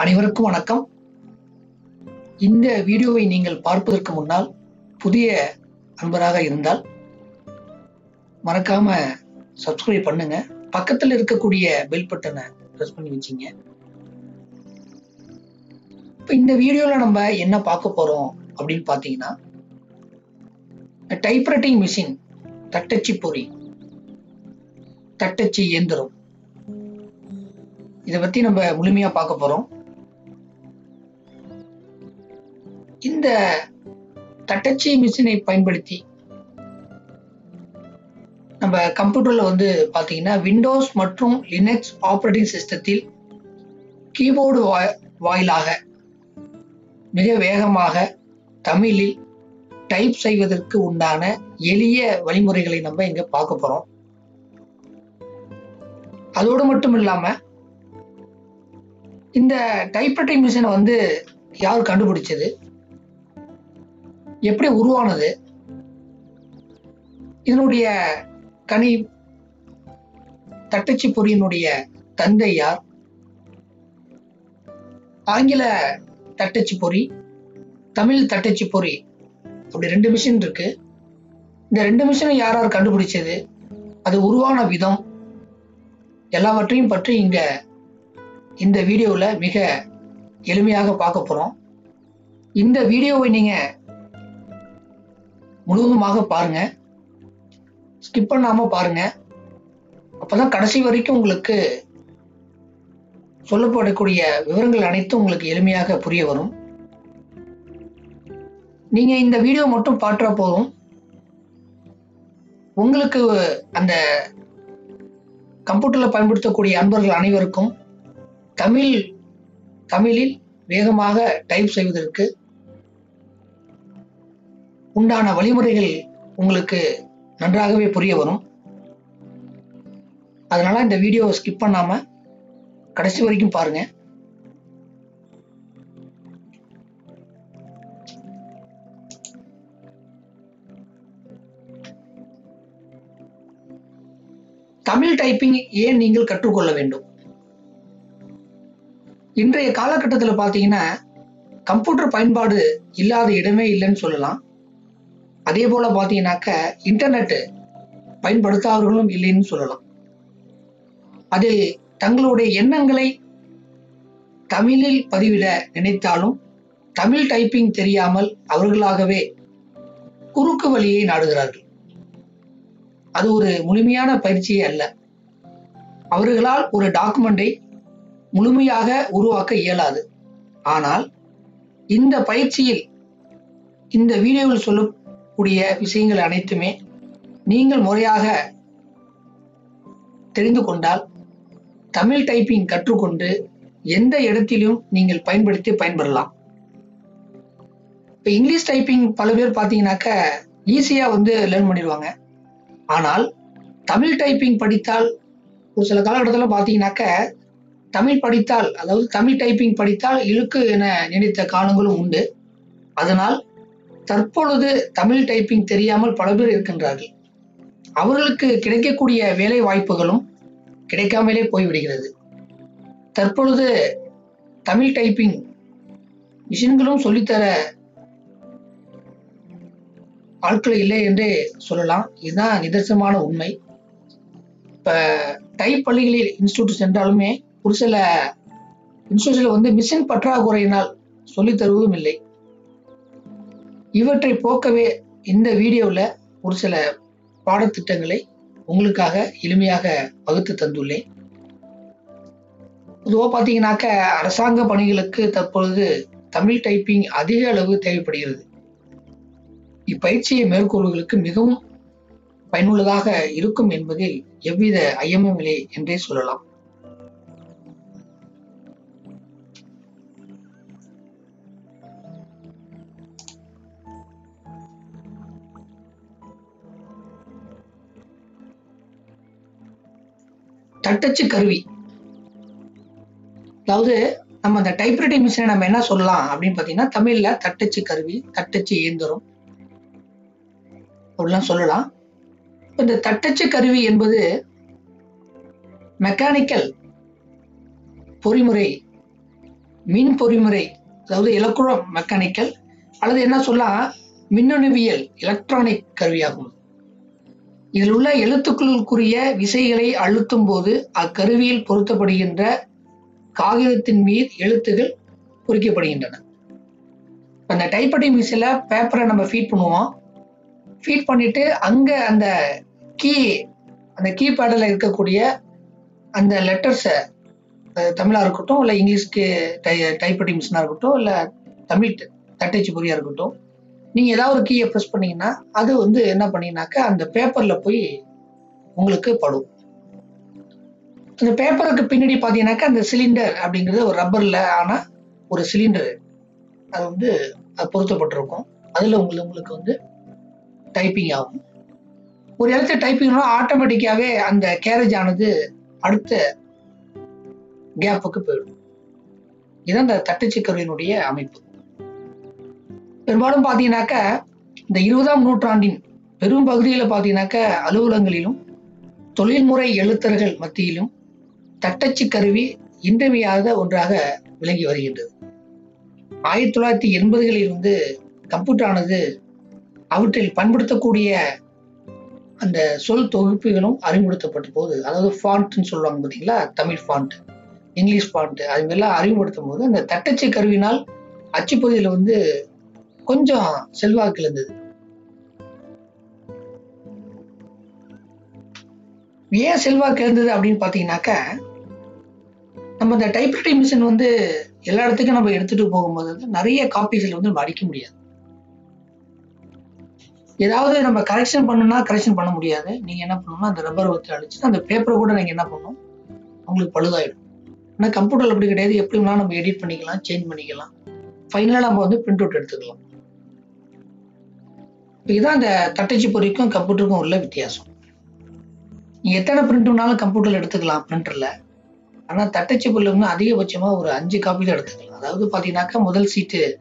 அனைவருக்கும் வணக்கம். இந்த வீடியோவை நீங்கள் பார்ப்பதற்கு முன்னால் புதிய அன்பராக இருந்தால் மறக்காம சப்ஸ்கிரைப் பண்ணுங்க. பக்கத்தில் இருக்கக்கூடிய பெல் பட்டனை ப்ரெஸ் பண்ணி வச்சிங்க. இப்போ இந்த வீடியோவில் நம்ம என்ன பார்க்க போறோம் அப்படின்னு பார்த்தீங்கன்னா டைப்ரைட்டிங் மிஷின் தட்டச்சு பொறி தட்டச்சு இயந்திரம். இதை பத்தி நம்ம முழுமையா பார்க்க போறோம். இந்த தட்டச்சு மிஷினை பயன்படுத்தி நம்ம கம்ப்யூட்டர்ல வந்து பாத்தீங்கன்னா விண்டோஸ் மற்றும் லினக்ஸ் ஆப்ரேட்டிங் சிஸ்டத்தில் கீபோர்டு வாயிலாக மிக வேகமாக தமிழில் டைப் செய்வதற்கு உண்டான எளிய வழிமுறைகளை நம்ம இங்க பார்க்க போறோம். அதோடு மட்டும் இல்லாம இந்த டைப்ரைட்டிங் மிஷினை வந்து யார் கண்டுபிடிச்சது? எப்படி உருவானது? இதனுடைய கனி தட்டச்சு பொறியினுடைய தந்தை யார்? ஆங்கில தட்டச்சு பொறி தமிழ் தட்டச்சு பொறி. அப்படி ரெண்டு மிஷின் இருக்கு. இந்த ரெண்டு மிஷினை யார் யார் கண்டுபிடிச்சது? அது உருவான விதம். எல்லாவற்றையும் பற்றி இங்க இந்த வீடியோவில் மிக எளிமையாக பார்க்க போறோம். இந்த வீடியோவை நீங்கள் முழுவதுமாக பாருங்க. ஸ்கிப் பண்ணாம பாருங்க. அப்பதான் கடைசி வரைக்கும் உங்களுக்கு சொல்லப்படக்கூடிய விவரங்கள் அனைத்தும் உங்களுக்கு எளிமையாக புரிய வரும். நீங்க இந்த வீடியோ மட்டும் பாற்றா போதும் உங்களுக்கு அந்த கம்ப்யூட்டர்ல பயன்படுத்தக்கூடிய அன்பர்கள் அனைவருக்கும் தமிழ் தமிழில் வேகமாக டைப் செய்வதற்கு உண்டான வழிமுறைகள் உங்களுக்கு நன்றாகவே புரிய வரும். அதனால இந்த வீடியோவை ஸ்கிப் பண்ணாம கடைசி வரைக்கும் பாருங்க. தமிழ் டைப்பிங் ஏன் நீங்கள் கற்றுக்கொள்ள வேண்டும்? இன்றைய காலகட்டத்தில் பார்த்தீங்கன்னா கம்ப்யூட்டர் பயன்பாடு இல்லாத இடமே இல்லைன்னு சொல்லலாம். அதே போல பார்த்தீங்கன்னாக்க இன்டர்நெட் பயன்படுத்தாதவர்களும் இல்லைன்னு சொல்லலாம். அதில் தங்களுடைய எண்ணங்களை தமிழில் பதிவிட நினைத்தாலும் தமிழ் டைப்பிங் தெரியாமல் அவர்களாகவே குறுக்கு வழியை நாடுகிறார்கள். அது ஒரு முழுமையான பயிற்சியே அல்ல. அவர்களால் ஒரு டாக்குமெண்டை முழுமையாக உருவாக்க இயலாது. ஆனால் இந்த பயிற்சியில் இந்த வீடியோவில் கூடிய விஷயங்கள் அனைத்துமே நீங்கள் முறையாக தெரிந்து கொண்டால் தமிழ் டைப்பிங் கற்றுக்கொண்டு எந்த இடத்திலும் நீங்கள் பயன்படுத்தி பயன்பெறலாம். இப்போ இங்கிலீஷ் டைப்பிங் பல பேர் பார்த்தீங்கன்னாக்க ஈஸியாக வந்து லேர்ன் பண்ணிடுவாங்க. ஆனால் தமிழ் டைப்பிங் படித்தால் ஒரு சில காலகட்டத்தில் பார்த்தீங்கன்னாக்க தமிழ் படித்தால் அதாவது தமிழ் டைப்பிங் படித்தால் இழுக்கு என நினைத்த காலங்களும் உண்டு. அதனால் தற்பொழுது தமிழ் டைப்பிங் தெரியாமல் பல பேர் இருக்கின்றார்கள். அவர்களுக்கு கிடைக்கக்கூடிய வேலை வாய்ப்புகளும் கிடைக்காமலே போய்விடுகிறது. தற்பொழுது தமிழ் டைப்பிங் மிஷின்களும் சொல்லித்தர ஆட்கள் இல்லை என்றே சொல்லலாம். இதுதான் நிதர்சனமான உண்மை. இப்போ டைப் பள்ளிகளில் இன்ஸ்டியூட் சென்றாலுமே ஒரு சில இன்ஸ்டியூட்டில் வந்து மிஷின் பற்றாக்குறையினால் சொல்லித் தருவதும் இல்லை. இவற்றை போக்கவே இந்த வீடியோவில் ஒரு சில பாடத்திட்டங்களை உங்களுக்காக எளிமையாக வகுத்து தந்துள்ளேன். பொதுவாக பார்த்தீங்கன்னாக்க அரசாங்க பணிகளுக்கு தற்பொழுது தமிழ் டைப்பிங் அதிக அளவு தேவைப்படுகிறது. இப்பயிற்சியை மேற்கொள்வர்களுக்கு மிகவும் பயனுள்ளதாக இருக்கும் என்பதில் எவ்வித ஐயமும் இல்லை என்றே சொல்லலாம். தட்டச்சு கருவி. அதாவது நம்ம அந்த டைப்ரைட்டிங் மிஷினை நம்ம என்ன சொல்லலாம் அப்படின்னு பார்த்தீங்கன்னா தமிழில் தட்டச்சு கருவி தட்டச்சு இயந்திரம் அப்படிலாம் சொல்லலாம். இந்த தட்டச்சு கருவி என்பது மெக்கானிக்கல் பொறிமுறை மின் பொறிமுறை அதாவது எலக்ட்ரோ மெக்கானிக்கல் அல்லது என்ன சொல்லலாம் மின்னணுவியல் எலக்ட்ரானிக் கருவியாகும். இதில் உள்ள எழுத்துக்களுக்குரிய விசைகளை அழுத்தும் போது அக்கருவியில் பொருத்தப்படுகின்ற காகிதத்தின் மீது எழுத்துகள் குறிக்கப்படுகின்றன அந்த டைப்ரைட்டிங் மிஷினில் பேப்பரை நம்ம ஃபீட் பண்ணுவோம். ஃபீட் பண்ணிட்டு அங்கே அந்த கீ அந்த கீபேடில் இருக்கக்கூடிய அந்த லெட்டர்ஸை தமிழாக இருக்கட்டும் இல்லை இங்கிலீஷ்க்கு டை டைப்ரைட்டிங் மிஷினாக இருக்கட்டும் இல்லை தமிழ் தட்டச்சு பொறியாக இருக்கட்டும் நீங்கள் ஏதாவது ஒரு கீயை ப்ரெஸ் பண்ணீங்கன்னா அது வந்து என்ன பண்ணீங்கன்னாக்கா அந்த பேப்பரில் போய் உங்களுக்கு படும். அந்த பேப்பருக்கு பின்னாடி பார்த்தீங்கன்னாக்கா அந்த சிலிண்டர் அப்படிங்கிறது ஒரு ரப்பரில் ஆன ஒரு சிலிண்டர் அது வந்து அது பொருத்தப்பட்டிருக்கும். அதில் உங்களுக்கு உங்களுக்கு வந்து டைப்பிங் ஆகும். ஒரு இடத்துல டைப்பிங்னா ஆட்டோமேட்டிக்காகவே அந்த கேரேஜ் ஆனது அடுத்த கேப்புக்கு போயிடும். இதுதான் இந்த தட்டச்சு அமைப்பு. பெரும்பாலும் பார்த்தீங்கன்னாக்க இந்த இருபதாம் நூற்றாண்டின் பெரும் பகுதியில் பார்த்தீங்கன்னாக்க அலுவலகங்களிலும் தொழில்முறை எழுத்தர்கள் மத்தியிலும் தட்டச்சு கருவி இன்றியமையாத ஒன்றாக விளங்கி வருகின்றது. ஆயிரத்தி தொள்ளாயிரத்தி எண்பதுகளில் இருந்து கம்ப்யூட்டரானது அவற்றில் பயன்படுத்தக்கூடிய அந்த சொல் தொகுப்புகளும் அறிமுகப்படுத்தப்பட்ட போது அதாவது ஃபாண்ட்னு சொல்லுவாங்க பார்த்தீங்களா தமிழ் ஃபாண்ட் இங்கிலீஷ் ஃபாண்ட் அது மாதிரிலாம் அறிமுகப்படுத்தும் போது அந்த தட்டச்சு கருவினால் அச்சுப்பகுதியில் வந்து கொஞ்சம் செல்வாக்கு இருந்தது. ஏன் செல்வாக்கு இருந்தது அப்படின்னு பார்த்தீங்கன்னாக்கா நம்ம இந்த டைப்ரைட்டிங் மிஷின் வந்து எல்லா இடத்துக்கும் நம்ம எடுத்துட்டு போகும்போது வந்து நிறைய காப்பீஸ்ல வந்து நம்ம அடிக்க முடியாது. ஏதாவது நம்ம கரெக்ஷன் பண்ணணும்னா கரெக்ஷன் பண்ண முடியாது. நீங்க என்ன பண்ணணும்னா அந்த ரப்பர் ஒத்து அடிச்சு அந்த பேப்பரை கூட நீங்க என்ன பண்ணணும் உங்களுக்கு பழுதாயிடும். ஆனால் கம்ப்யூட்டர் அப்படி கிடையாது. எப்படி வேணாலும் நம்ம எடிட் பண்ணிக்கலாம் சேஞ்ச் பண்ணிக்கலாம். ஃபைனலாக நம்ம வந்து பிரிண்ட் அவுட் எடுத்துக்கலாம். இதுதான் அந்த தட்டச்சு பொறிக்கும் கம்ப்யூட்டருக்கும் உள்ள வித்தியாசம். நீங்க எத்தனை பிரிண்ட் வேணாலும் கம்ப்யூட்டர்ல எடுத்துக்கலாம் பிரிண்டர்ல ஆனா தட்டச்சு பொருள் அதிகபட்சமாக அதிகபட்சமா ஒரு அஞ்சு காப்பி எடுத்துக்கலாம். அதாவது பாத்தீங்கன்னாக்கா முதல் சீட்டு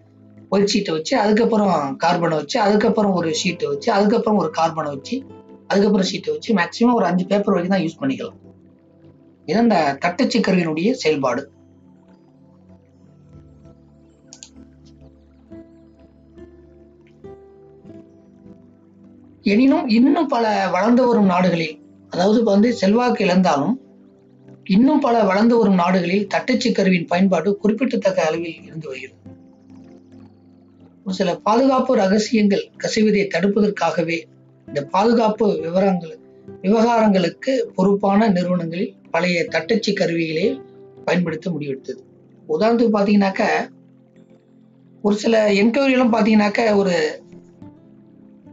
ஒயிட் சீட்டை வச்சு அதுக்கப்புறம் கார்பனை வச்சு அதுக்கப்புறம் ஒரு ஷீட்டை வச்சு அதுக்கப்புறம் ஒரு கார்பனை வச்சு அதுக்கப்புறம் ஷீட்டை வச்சு மேக்சிமம் ஒரு அஞ்சு பேப்பர் வரைக்கும் தான் யூஸ் பண்ணிக்கலாம். இது இந்த தட்டச்சு கருவியினுடைய செயல்பாடு. எனினும் இன்னும் பல வளர்ந்து வரும் நாடுகளில் அதாவது வந்து செல்வாக்கு இழந்தாலும் இன்னும் பல வளர்ந்து வரும் நாடுகளில் தட்டச்சு கருவியின் பயன்பாடு குறிப்பிடத்தக்க அளவில் இருந்து வருகிறது. ஒரு சில பாதுகாப்பு ரகசியங்கள் கசிவதை தடுப்பதற்காகவே இந்த பாதுகாப்பு விவரங்கள் விவகாரங்களுக்கு பொறுப்பான நிறுவனங்களில் பழைய தட்டச்சு கருவிகளை பயன்படுத்த முடிவெடுத்தது. உதாரணத்துக்கு பார்த்தீங்கன்னாக்க ஒரு சில என்கொயரிலாம் பார்த்தீங்கன்னாக்க ஒரு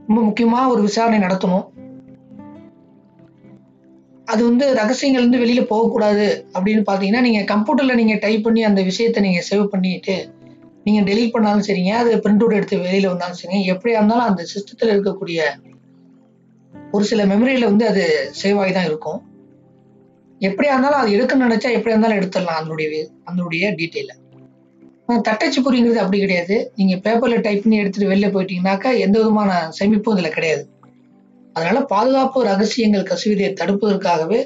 ரொம்ப முக்கியமா ஒரு விசாரணை நடத்தணும். அது வந்து ரகசியங்கள் வந்து வெளியில போகக்கூடாது அப்படின்னு பாத்தீங்கன்னா நீங்க கம்ப்யூட்டர்ல நீங்க டைப் பண்ணி அந்த விஷயத்தை நீங்க சேவ் பண்ணிட்டு நீங்க டெலிட் பண்ணாலும் சரிங்க அது பிரிண்ட் அவுட் எடுத்து வெளியில வந்தாலும் சரிங்க. எப்படியா இருந்தாலும் அந்த சிஸ்டத்துல இருக்கக்கூடிய ஒரு சில மெமரியில வந்து அது சேவ் ஆகி தான் இருக்கும். எப்படியா இருந்தாலும் அது எடுக்கணும்னு நினைச்சா எப்படியா இருந்தாலும் எடுத்துடலாம் அதனுடைய அதனுடைய டீட்டெயில தட்டச்சு பொறிங்கிறது அப்படி கிடையாது. நீங்க பேப்பர்ல டைப் பண்ணி எடுத்துட்டு வெளில போயிட்டீங்கன்னாக்கா எந்த விதமான சேமிப்பும் இதுல கிடையாது. அதனால பாதுகாப்பு ரகசியங்கள் கசிவதை தடுப்பதற்காகவே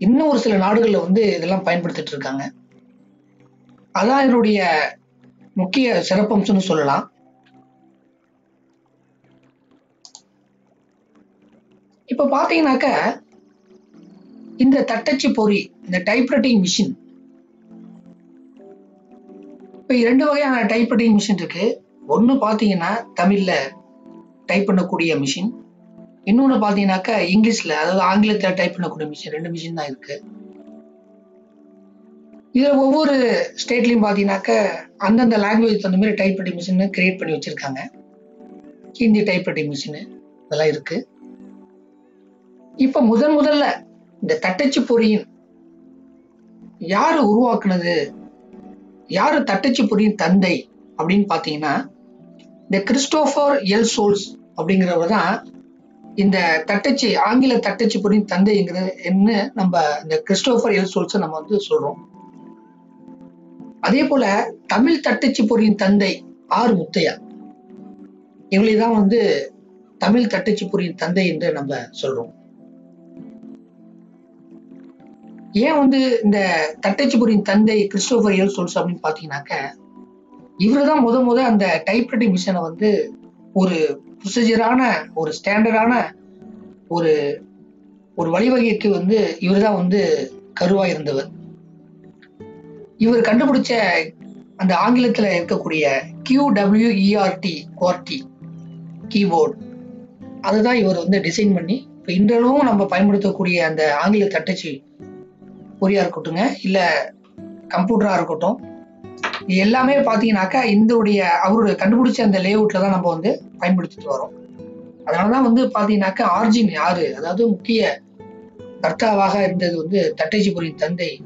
இன்னும் ஒரு சில நாடுகளில் வந்து இதெல்லாம் பயன்படுத்திட்டு இருக்காங்க. அதான் இதனுடைய முக்கிய சிறப்பம்சம்னு சொல்லலாம். இப்ப பாத்தீங்கன்னாக்க இந்த தட்டச்சு பொறி இந்த டைப்ரைட்டிங் மிஷின் இப்போ இரண்டு வகையான டைப்ரைட்டிங் மிஷின் இருக்கு. ஒன்று பார்த்தீங்கன்னா தமிழில் டைப் பண்ணக்கூடிய மிஷின் இன்னொன்று பார்த்தீங்கன்னாக்கா இங்கிலீஷில் அதாவது ஆங்கிலத்தில் டைப் பண்ணக்கூடிய மிஷின் ரெண்டு மிஷின் தான் இருக்கு. இதில் ஒவ்வொரு ஸ்டேட்லையும் பார்த்தீங்கன்னாக்கா அந்தந்த லாங்குவேஜ் தகுந்த மாதிரி டைப் ரைட்டிங் மிஷின் கிரியேட் பண்ணி வச்சுருக்காங்க. ஹிந்தி டைப் ரைட்டிங் மிஷின் இதெல்லாம் இருக்கு. இப்போ முதன் முதல்ல இந்த தட்டச்சு பொறியின் யார் உருவாக்குனது? யாரு தட்டச்சு தந்தை அப்படின்னு பாத்தீங்கன்னா இந்த கிறிஸ்டோபர் எல் சோல்ஸ் அப்படிங்கிறவர் தான் இந்த தட்டச்சு ஆங்கில தட்டச்சு பொறியின் தந்தைங்கிறது என்ன நம்ம இந்த கிறிஸ்டோபர் எல் சோல்ஸை நம்ம வந்து சொல்றோம். அதே போல தமிழ் தட்டச்சிபுரியின் தந்தை ஆர் முத்தையா. இவங்களை தான் வந்து தமிழ் தட்டச்சிபுரியின் தந்தை என்று நம்ம சொல்றோம். ஏன் வந்து இந்த தட்டச்சுபொறியின் தந்தை கிறிஸ்டோபர் எல் சோல்ஸ் அப்படின்னு பார்த்தீங்கன்னாக்க இவர் தான் முத முத அந்த டைப்ரைட்டிங் மிஷினை வந்து ஒரு ப்ரொசீஜரான ஒரு ஸ்டாண்டர்டான ஒரு ஒரு வழிவகைக்கு வந்து இவர் தான் வந்து கருவா இருந்தவர். இவர் கண்டுபிடிச்ச அந்த ஆங்கிலத்தில் இருக்கக்கூடிய கியூடபிள்யூஇஆர்டி குவார்டி கீபோர்டு. அதுதான் இவர் வந்து டிசைன் பண்ணி இப்போ இன்றளவும் நம்ம பயன்படுத்தக்கூடிய அந்த ஆங்கில தட்டச்சு பொறியா இருக்கட்டுங்க இல்ல கம்ப்யூட்டரா இருக்கட்டும். இது எல்லாமே பார்த்தீங்கன்னாக்கா இந்தோடைய அவருடைய கண்டுபிடிச்ச அந்த லேஅவுட்ல தான் நம்ம வந்து பயன்படுத்திட்டு வரோம். அதனாலதான் வந்து பார்த்தீங்கன்னாக்கா ஆர்ஜின் யாரு? அதாவது முக்கிய கர்த்தாவாக இருந்தது வந்து தட்டைச்சிபுரியின் தந்தை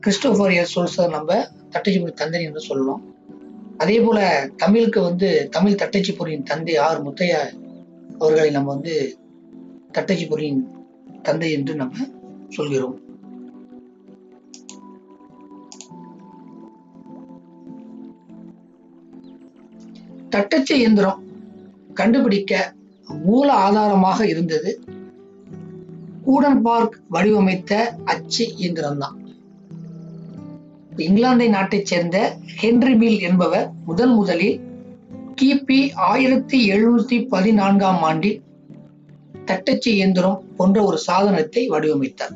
கிறிஸ்டோபர் எஸ் சொல்சர் நம்ம தட்டைச்சிபுரி தந்தை என்று சொல்லலாம். அதே போல தமிழுக்கு வந்து தமிழ் தட்டைச்சிபுரியின் தந்தை ஆர் முத்தையா அவர்களை நம்ம வந்து தட்டைச்சிபுரியின் பொறியின் தந்தை என்று நம்ம சொல்கிறோம். தட்டச்சு இயந்திரம் கண்டுபிடிக்க மூல ஆதாரமாக இருந்தது. கூடன்பார்க் வடிவமைத்த அச்சு இயந்திரம் தான் இங்கிலாந்தை நாட்டைச் சேர்ந்த ஹென்ரி மில் என்பவர் முதன் முதலில் கிபி ஆயிரத்தி எழுநூத்தி பதினான்காம் ஆண்டில் தட்டச்சு இயந்திரம் போன்ற ஒரு சாதனத்தை வடிவமைத்தார்.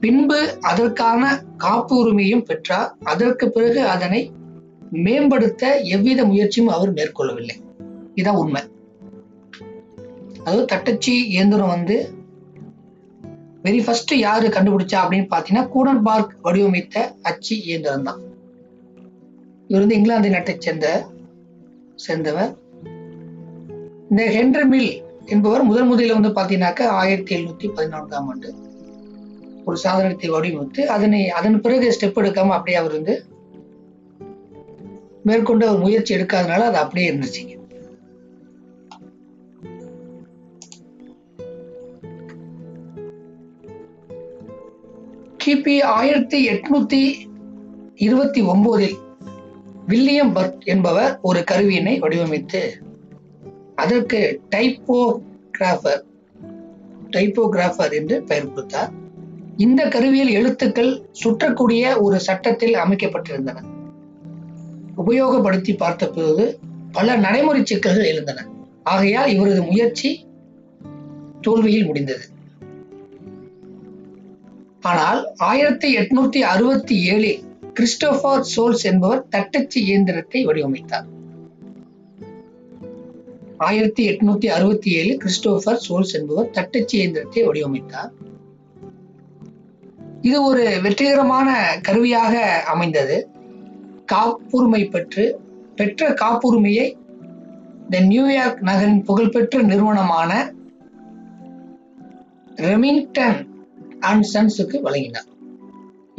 பின்பு அதற்கான காப்புரிமையும் பெற்றார். அதற்கு பிறகு அதனை மேம்படுத்த எவ்வித முயற்சியும் அவர் மேற்கொள்ளவில்லை. இதான் உண்மை. அதாவது தட்டச்சு இயந்திரம் வந்து வெரி ஃபர்ஸ்ட் யாரு கண்டுபிடிச்சா அப்படின்னு பாத்தீங்கன்னா கூடன் பார்க் வடிவமைத்த அச்சு இயந்திரம் தான். இவர் வந்து இங்கிலாந்து நாட்டை சேர்ந்த சேர்ந்தவர். இந்த ஹென்ரி மில் என்பவர் முதல் முதலில் வந்து பாத்தீங்கன்னாக்கா ஆயிரத்தி எழுநூத்தி பதினான்காம் ஆண்டு. ஒரு சாதனத்தை வடிவமைத்து அதனை அதன் பிறகு ஸ்டெப் எடுக்காம அப்படியே அவர் வந்து மேற்கொண்டு அவர் முயற்சி எடுக்காதனால அது அப்படியே இருந்துச்சுங்க கிபி ஆயிரத்தி எட்நூத்தி இருபத்தி ஒன்பதில் வில்லியம் பர்ட் என்பவர் ஒரு கருவியினை வடிவமைத்து அதற்கு டைப்போகிராஃபர் டைப்போகிராஃபர் என்று பெயர் கொடுத்தார். இந்த கருவியில் எழுத்துக்கள் சுற்றக்கூடிய ஒரு சட்டத்தில் அமைக்கப்பட்டிருந்தன. உபயோகப்படுத்தி பார்த்த பிறகு பல நடைமுறை சிக்கல்கள் எழுந்தன. ஆகையால் இவரது முயற்சி தோல்வியில் முடிந்தது. ஆனால் ஆயிரத்தி எட்நூத்தி அறுபத்தி ஏழில் கிறிஸ்டோபர் சோல்ஸ் என்பவர் தட்டச்சு இயந்திரத்தை வடிவமைத்தார். ஆயிரத்தி எட்நூத்தி அறுபத்தி ஏழு கிறிஸ்டோபர் சோல்ஸ் என்பவர் தட்டச்சு இயந்திரத்தை வடிவமைத்தார். இது ஒரு வெற்றிகரமான கருவியாக அமைந்தது. காப்புரிமை பெற்று பெற்ற காப்புரிமையை த நியூயார்க் நகரின் புகழ்பெற்ற நிறுவனமான ரெமிங்டன் அண்ட் சன்ஸுக்கு வழங்கினார்.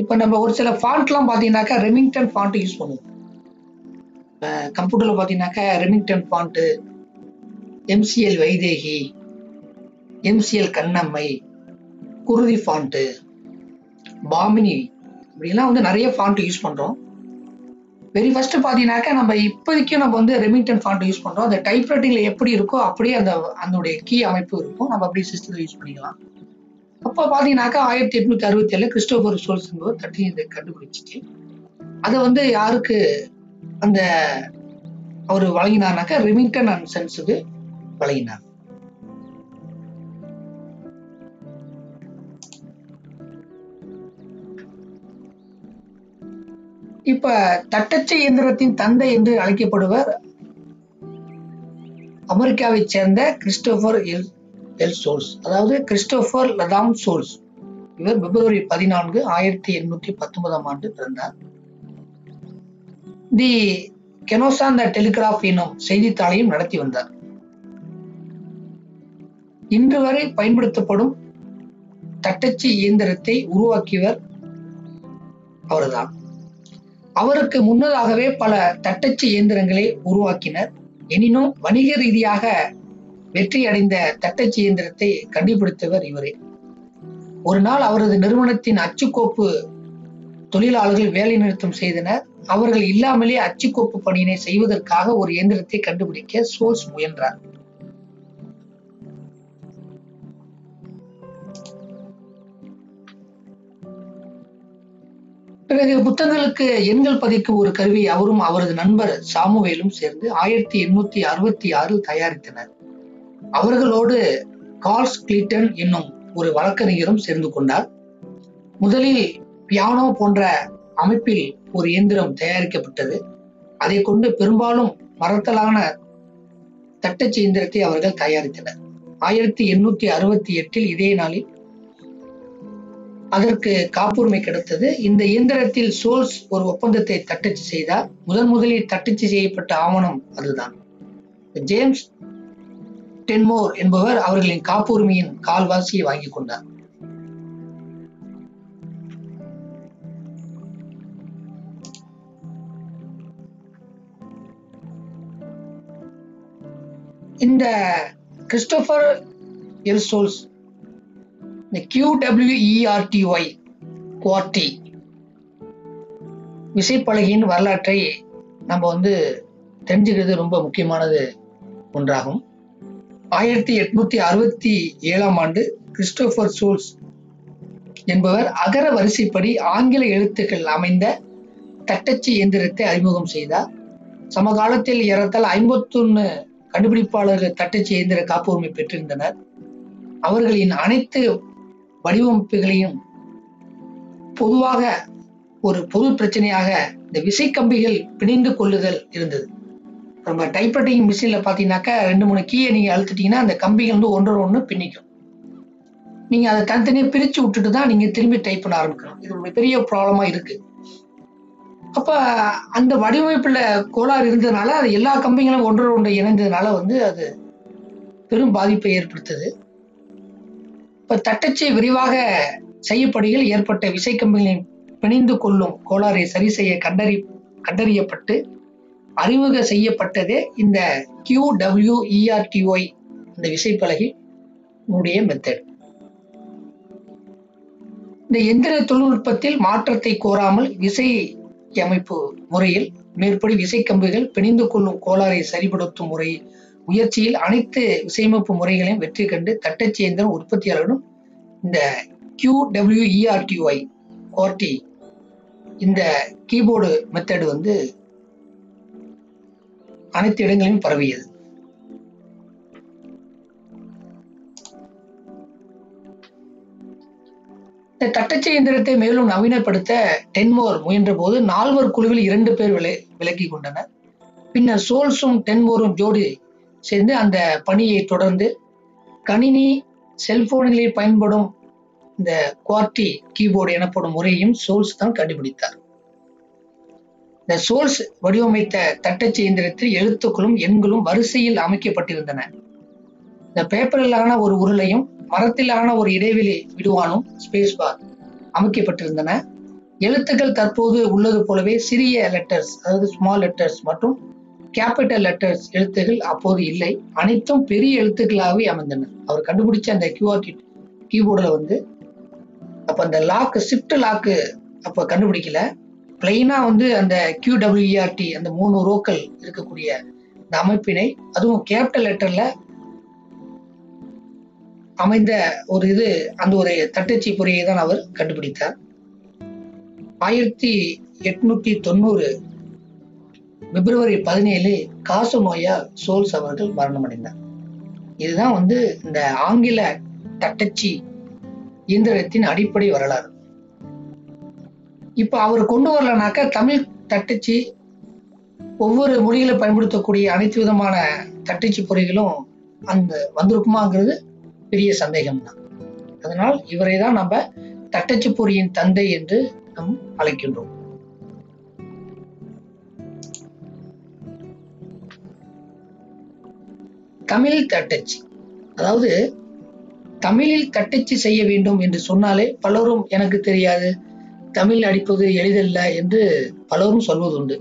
இப்போ நம்ம ஒரு சில ஃபாண்ட்லாம் பார்த்தீங்கன்னாக்கா ரெமிங்டன் ஃபாண்ட் யூஸ் பண்ணுவோம். கம்ப்யூட்டரில் பார்த்தீங்கன்னாக்கா Remington font MCL Vaidehi MCL Kannammai Kuruthi font Bamini இப்படிலாம் வந்து நிறைய ஃபாண்ட் யூஸ் பண்ணுறோம் வெரி ஃபர்ஸ்ட் பார்த்தீங்கன்னாக்கா நம்ம இப்போதைக்கு நம்ம வந்து ரெமிங்டன் ஃபாண்ட் யூஸ் பண்ணுறோம் அந்த டைப் ரைட்டிங்கில் எப்படி இருக்கோ அப்படியே அந்த அதனுடைய கீ அமைப்பு இருக்கும். நம்ம அப்படியே சிஸ்டத்தில் யூஸ் பண்ணிக்கலாம். அப்போ பார்த்தீங்கன்னாக்கா ஆயிரத்தி எட்நூத்தி அறுபத்தி ஏழு கிறிஸ்டோபர் சோல்ஸ் என்பவர் தட்டி இதை கண்டுபிடிச்சிட்டு அதை வந்து யாருக்கு அந்த அவர் வழங்கினார்னாக்கா ரெமிங்டன் அண்ட் சன்ஸுக்கு வழங்கினார். இப்ப தட்டச்சு இயந்திரத்தின் தந்தை என்று அழைக்கப்படுவர் அமெரிக்காவைச் சேர்ந்த கிறிஸ்டோபர் எல் எல் சோல்ஸ். அதாவது கிறிஸ்டோபர் லதாம் சோல்ஸ். இவர் பிப்ரவரி பதினான்கு ஆயிரத்தி எண்ணூத்தி பத்தொன்பதாம் ஆண்டு பிறந்தார். தி கெனோசான் த டெலிகிராஃப் எனும் செய்தித்தாளையும் நடத்தி வந்தார். இன்று வரை பயன்படுத்தப்படும் தட்டச்சு இயந்திரத்தை உருவாக்கியவர் அவர்தான். அவருக்கு முன்னதாகவே பல தட்டச்சு இயந்திரங்களை உருவாக்கினர். எனினும் வணிக ரீதியாக வெற்றி அடைந்த தட்டச்சு இயந்திரத்தை கண்டுபிடித்தவர் இவரே. ஒரு நாள் அவரது நிறுவனத்தின் அச்சுக்கோப்பு தொழிலாளர்கள் வேலை நிறுத்தம் செய்தனர். அவர்கள் இல்லாமலே அச்சுக்கோப்பு பணியினை செய்வதற்காக ஒரு இயந்திரத்தை கண்டுபிடிக்க சோல்ஸ் முயன்றார். பிறகு புத்தகங்களுக்கு எண்கள் பதிக்கும் ஒரு கருவி அவரும் அவரது நண்பர் சாமுவேலும் சேர்ந்து ஆயிரத்தி எண்ணூத்தி அறுபத்தி ஆறில் தயாரித்தனர். அவர்களோடு கார்ல்ஸ் கிளிட்டன் என்னும் ஒரு வழக்கறிஞரும் சேர்ந்து கொண்டார். முதலில் பியானோ போன்ற அமைப்பில் ஒரு இயந்திரம் தயாரிக்கப்பட்டது. அதை கொண்டு பெரும்பாலும் மரத்தலான தட்டச்சு இயந்திரத்தை அவர்கள் தயாரித்தனர். ஆயிரத்தி எண்ணூத்தி அறுபத்தி எட்டில் இதே நாளில் அதற்கு காப்புரிமை கிடைத்தது. இந்த இயந்திரத்தில் சோல்ஸ் ஒரு ஒப்பந்தத்தை தட்டச்சு செய்தார். முதன் முதலில் தட்டச்சு செய்யப்பட்ட ஆவணம் அதுதான். ஜேம்ஸ் டென்மோர் என்பவர் அவர்களின் காப்புரிமையின் கால்வாசியை வாங்கி கொண்டார். இந்த கிறிஸ்டோபர் எல்சோல்ஸ் இந்த கியூடபிள்யூஇஆர்டிஒய் குவார்டி விசைப்பலகையின் வரலாற்றை நம்ம வந்து தெரிஞ்சுக்கிறது ரொம்ப முக்கியமானது ஒன்றாகும். ஆயிரத்தி எட்நூத்தி அறுபத்தி ஏழாம் ஆண்டு கிறிஸ்டோபர் சூல்ஸ் என்பவர் அகர வரிசைப்படி ஆங்கில எழுத்துக்கள் அமைந்த தட்டச்சு இயந்திரத்தை அறிமுகம் செய்தார். சமகாலத்தில் ஏறத்தால் ஐம்பத்தொன்னு கண்டுபிடிப்பாளர்கள் தட்டச்சு இயந்திர காப்புரிமை பெற்றிருந்தனர். அவர்களின் அனைத்து வடிவமைப்புகளையும் பொதுவாக ஒரு பொது பிரச்சனையாக இந்த விசை கம்பிகள் பிணைந்து கொள்ளுதல் இருந்தது. நம்ம டைப்ரைட்டிங் மிஷினில் பார்த்தீங்கன்னாக்கா ரெண்டு மூணு கீயை நீங்கள் அழுத்திட்டீங்கன்னா அந்த கம்பிகள் வந்து ஒன்றோட ஒன்று பின்னிக்கும் நீங்கள் அதை தனித்தனியாக பிரிச்சு விட்டுட்டு தான் நீங்க திரும்பி டைப் பண்ண ஆரம்பிக்கணும் இது ஒரு பெரிய ப்ராப்ளமா இருக்கு. அப்ப அந்த வடிவமைப்பில் கோளாறு இருந்ததுனால அது எல்லா கம்பிகளும் ஒன்றோட ஒன்று இணைந்ததுனால வந்து அது பெரும் பாதிப்பை ஏற்படுத்துது. இப்ப தட்டச்சு விரிவாக செய்யப்படுகையில் ஏற்பட்ட விசை கம்பிகளின் பிணைந்து கொள்ளும் கோளாறை சரி செய்ய கண்டறி கண்டறியப்பட்டு அறிமுக செய்யப்பட்டதே இந்த கியூ டபிள்யூ இந்த விசைப்பலகை உடைய மெத்தட் இந்த எந்திர தொழில்நுட்பத்தில் மாற்றத்தை கோராமல் விசை அமைப்பு முறையில் மேற்படி விசைக்கம்புகள் பிணைந்து கொள்ளும் கோளாறை சரிபடுத்தும் முறை முயற்சியில் அனைத்து இசையமைப்பு முறைகளையும் வெற்றி கண்டு தட்டச்சி இயந்திரம் உற்பத்தியாளர்களும் இந்த கியூ ஓர்டி இந்த கீபோர்டு மெத்தடு வந்து அனைத்து இடங்களிலும் பரவியது. இந்த தட்டச்சு இயந்திரத்தை மேலும் நவீனப்படுத்த டென்மோர் முயன்ற போது நால்வர் குழுவில் இரண்டு பேர் விலை விலக்கி கொண்டனர். பின்னர் சோல்ஸும் டென்மோரும் ஜோடி சேர்ந்து அந்த பணியை தொடர்ந்து கணினி செல்போன்களில் பயன்படும் இந்த குவார்டி கீபோர்டு எனப்படும் முறையையும் சோல்ஸ் தான் கண்டுபிடித்தார். இந்த சோல்ஸ் வடிவமைத்த தட்டச்சு இயந்திரத்தில் எழுத்துக்களும் எண்களும் வரிசையில் அமைக்கப்பட்டிருந்தன. இந்த பேப்பரிலான ஒரு உருளையும் மரத்திலான ஒரு இடைவெளி விடுவானும் ஸ்பேஸ் பார் அமைக்கப்பட்டிருந்தன. எழுத்துக்கள் தற்போது உள்ளது போலவே சிறிய லெட்டர்ஸ் அதாவது ஸ்மால் லெட்டர்ஸ் மற்றும் கேபிட்டல் லெட்டர்ஸ் எழுத்துகள் அப்போது இல்லை. அனைத்தும் பெரிய எழுத்துக்களாகவே அமைந்தன. அவர் கண்டுபிடிச்ச அந்த கியூஆர் கீபோர்டில் வந்து அப்போ அந்த லாக்கு ஷிஃப்ட் லாக்கு அப்போ கண்டுபிடிக்கல. பிளெயினா வந்து அந்த கியூடபிள்யூஆர்டி அந்த மூணு ரோக்கள் இருக்கக்கூடிய இந்த அமைப்பினை அதுவும் கேபிட்டல் லெட்டர்ல அமைந்த ஒரு இது அந்த ஒரு தட்டச்சி பொறியை தான் அவர் கண்டுபிடித்தார். ஆயிரத்தி எட்நூத்தி தொண்ணூறு பிப்ரவரி பதினேழு காசு நோயா சோல்ஸ் அவர்கள் மரணமடைந்தார். இதுதான் வந்து இந்த ஆங்கில தட்டச்சு இயந்திரத்தின் அடிப்படை வரலாறு. இப்ப அவர் கொண்டு வரலனாக்க தமிழ் தட்டச்சு ஒவ்வொரு மொழிகளை பயன்படுத்தக்கூடிய அனைத்து விதமான தட்டச்சு பொறிகளும் அந்த வந்திருக்குமாங்கிறது பெரிய சந்தேகம் தான் அதனால் இவரை தான் நம்ம தட்டச்சு பொறியின் தந்தை என்று நம் அழைக்கின்றோம். தமிழ் தட்டச்சு அதாவது தமிழில் தட்டச்சு செய்ய வேண்டும் என்று சொன்னாலே பலரும் எனக்கு தெரியாது தமிழ் அடிப்பது எளிதல்ல என்று பலரும் சொல்வதுண்டு.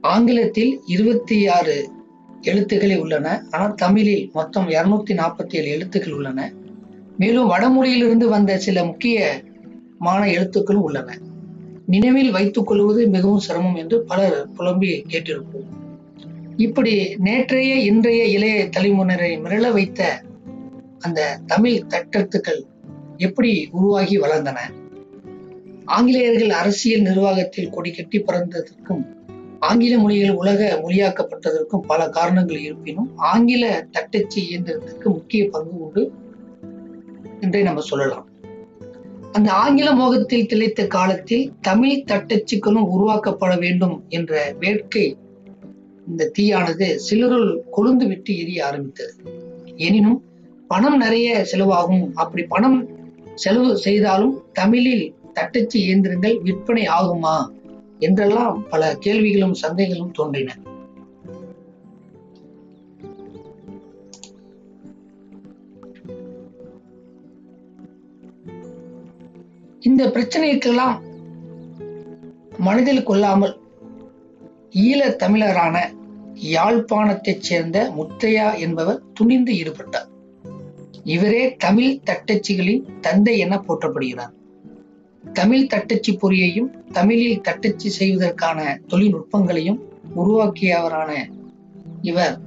ஆங்கிலத்தில் இருபத்தி ஆறு எழுத்துக்களே உள்ளன ஆனால் தமிழில் மொத்தம் இருநூத்தி நாற்பத்தி ஏழு எழுத்துக்கள் உள்ளன. மேலும் வடமொழியிலிருந்து வந்த சில முக்கியமான எழுத்துக்களும் உள்ளன. நினைவில் வைத்துக் கொள்வது மிகவும் சிரமம் என்று பலர் புலம்பி கேட்டிருப்போம். இப்படி நேற்றைய இன்றைய இளைய தலைமுறையை மிரள வைத்த அந்த தமிழ் தட்டெழுத்துக்கள் எப்படி உருவாகி வளர்ந்தன? ஆங்கிலேயர்கள் அரசியல் நிர்வாகத்தில் கொடி கட்டி பறந்ததற்கும் ஆங்கில மொழிகள் உலக மொழியாக்கப்பட்டதற்கும் பல காரணங்கள் இருப்பினும் ஆங்கில தட்டச்சு இயந்திரத்திற்கு முக்கிய பங்கு உண்டு என்றே நம்ம சொல்லலாம். அந்த ஆங்கில மோகத்தில் திளைத்த காலத்தில் தமிழ் தட்டச்சுக்களும் உருவாக்கப்பட வேண்டும் என்ற வேட்கை இந்த தீயானது சிலருள் கொழுந்து விட்டு எரிய ஆரம்பித்தது. எனினும் பணம் நிறைய செலவாகும். அப்படி பணம் செலவு செய்தாலும் தமிழில் தட்டச்சு இயந்திரங்கள் விற்பனை ஆகுமா? என்றெல்லாம் பல கேள்விகளும் சந்தைகளும் தோன்றின. இந்த பிரச்சனைக்கெல்லாம் மனதில் கொள்ளாமல் ஈழத் தமிழரான யாழ்ப்பாணத்தைச் சேர்ந்த முத்தையா என்பவர் துணிந்து ஈடுபட்டார். இவரே தமிழ் தட்டச்சுகளின் தந்தை என போற்றப்படுகிறார். தமிழ் தட்டச்சி பொறியையும் தமிழில் தட்டச்சு செய்வதற்கான தொழில்நுட்பங்களையும் உருவாக்கியவரான இவர்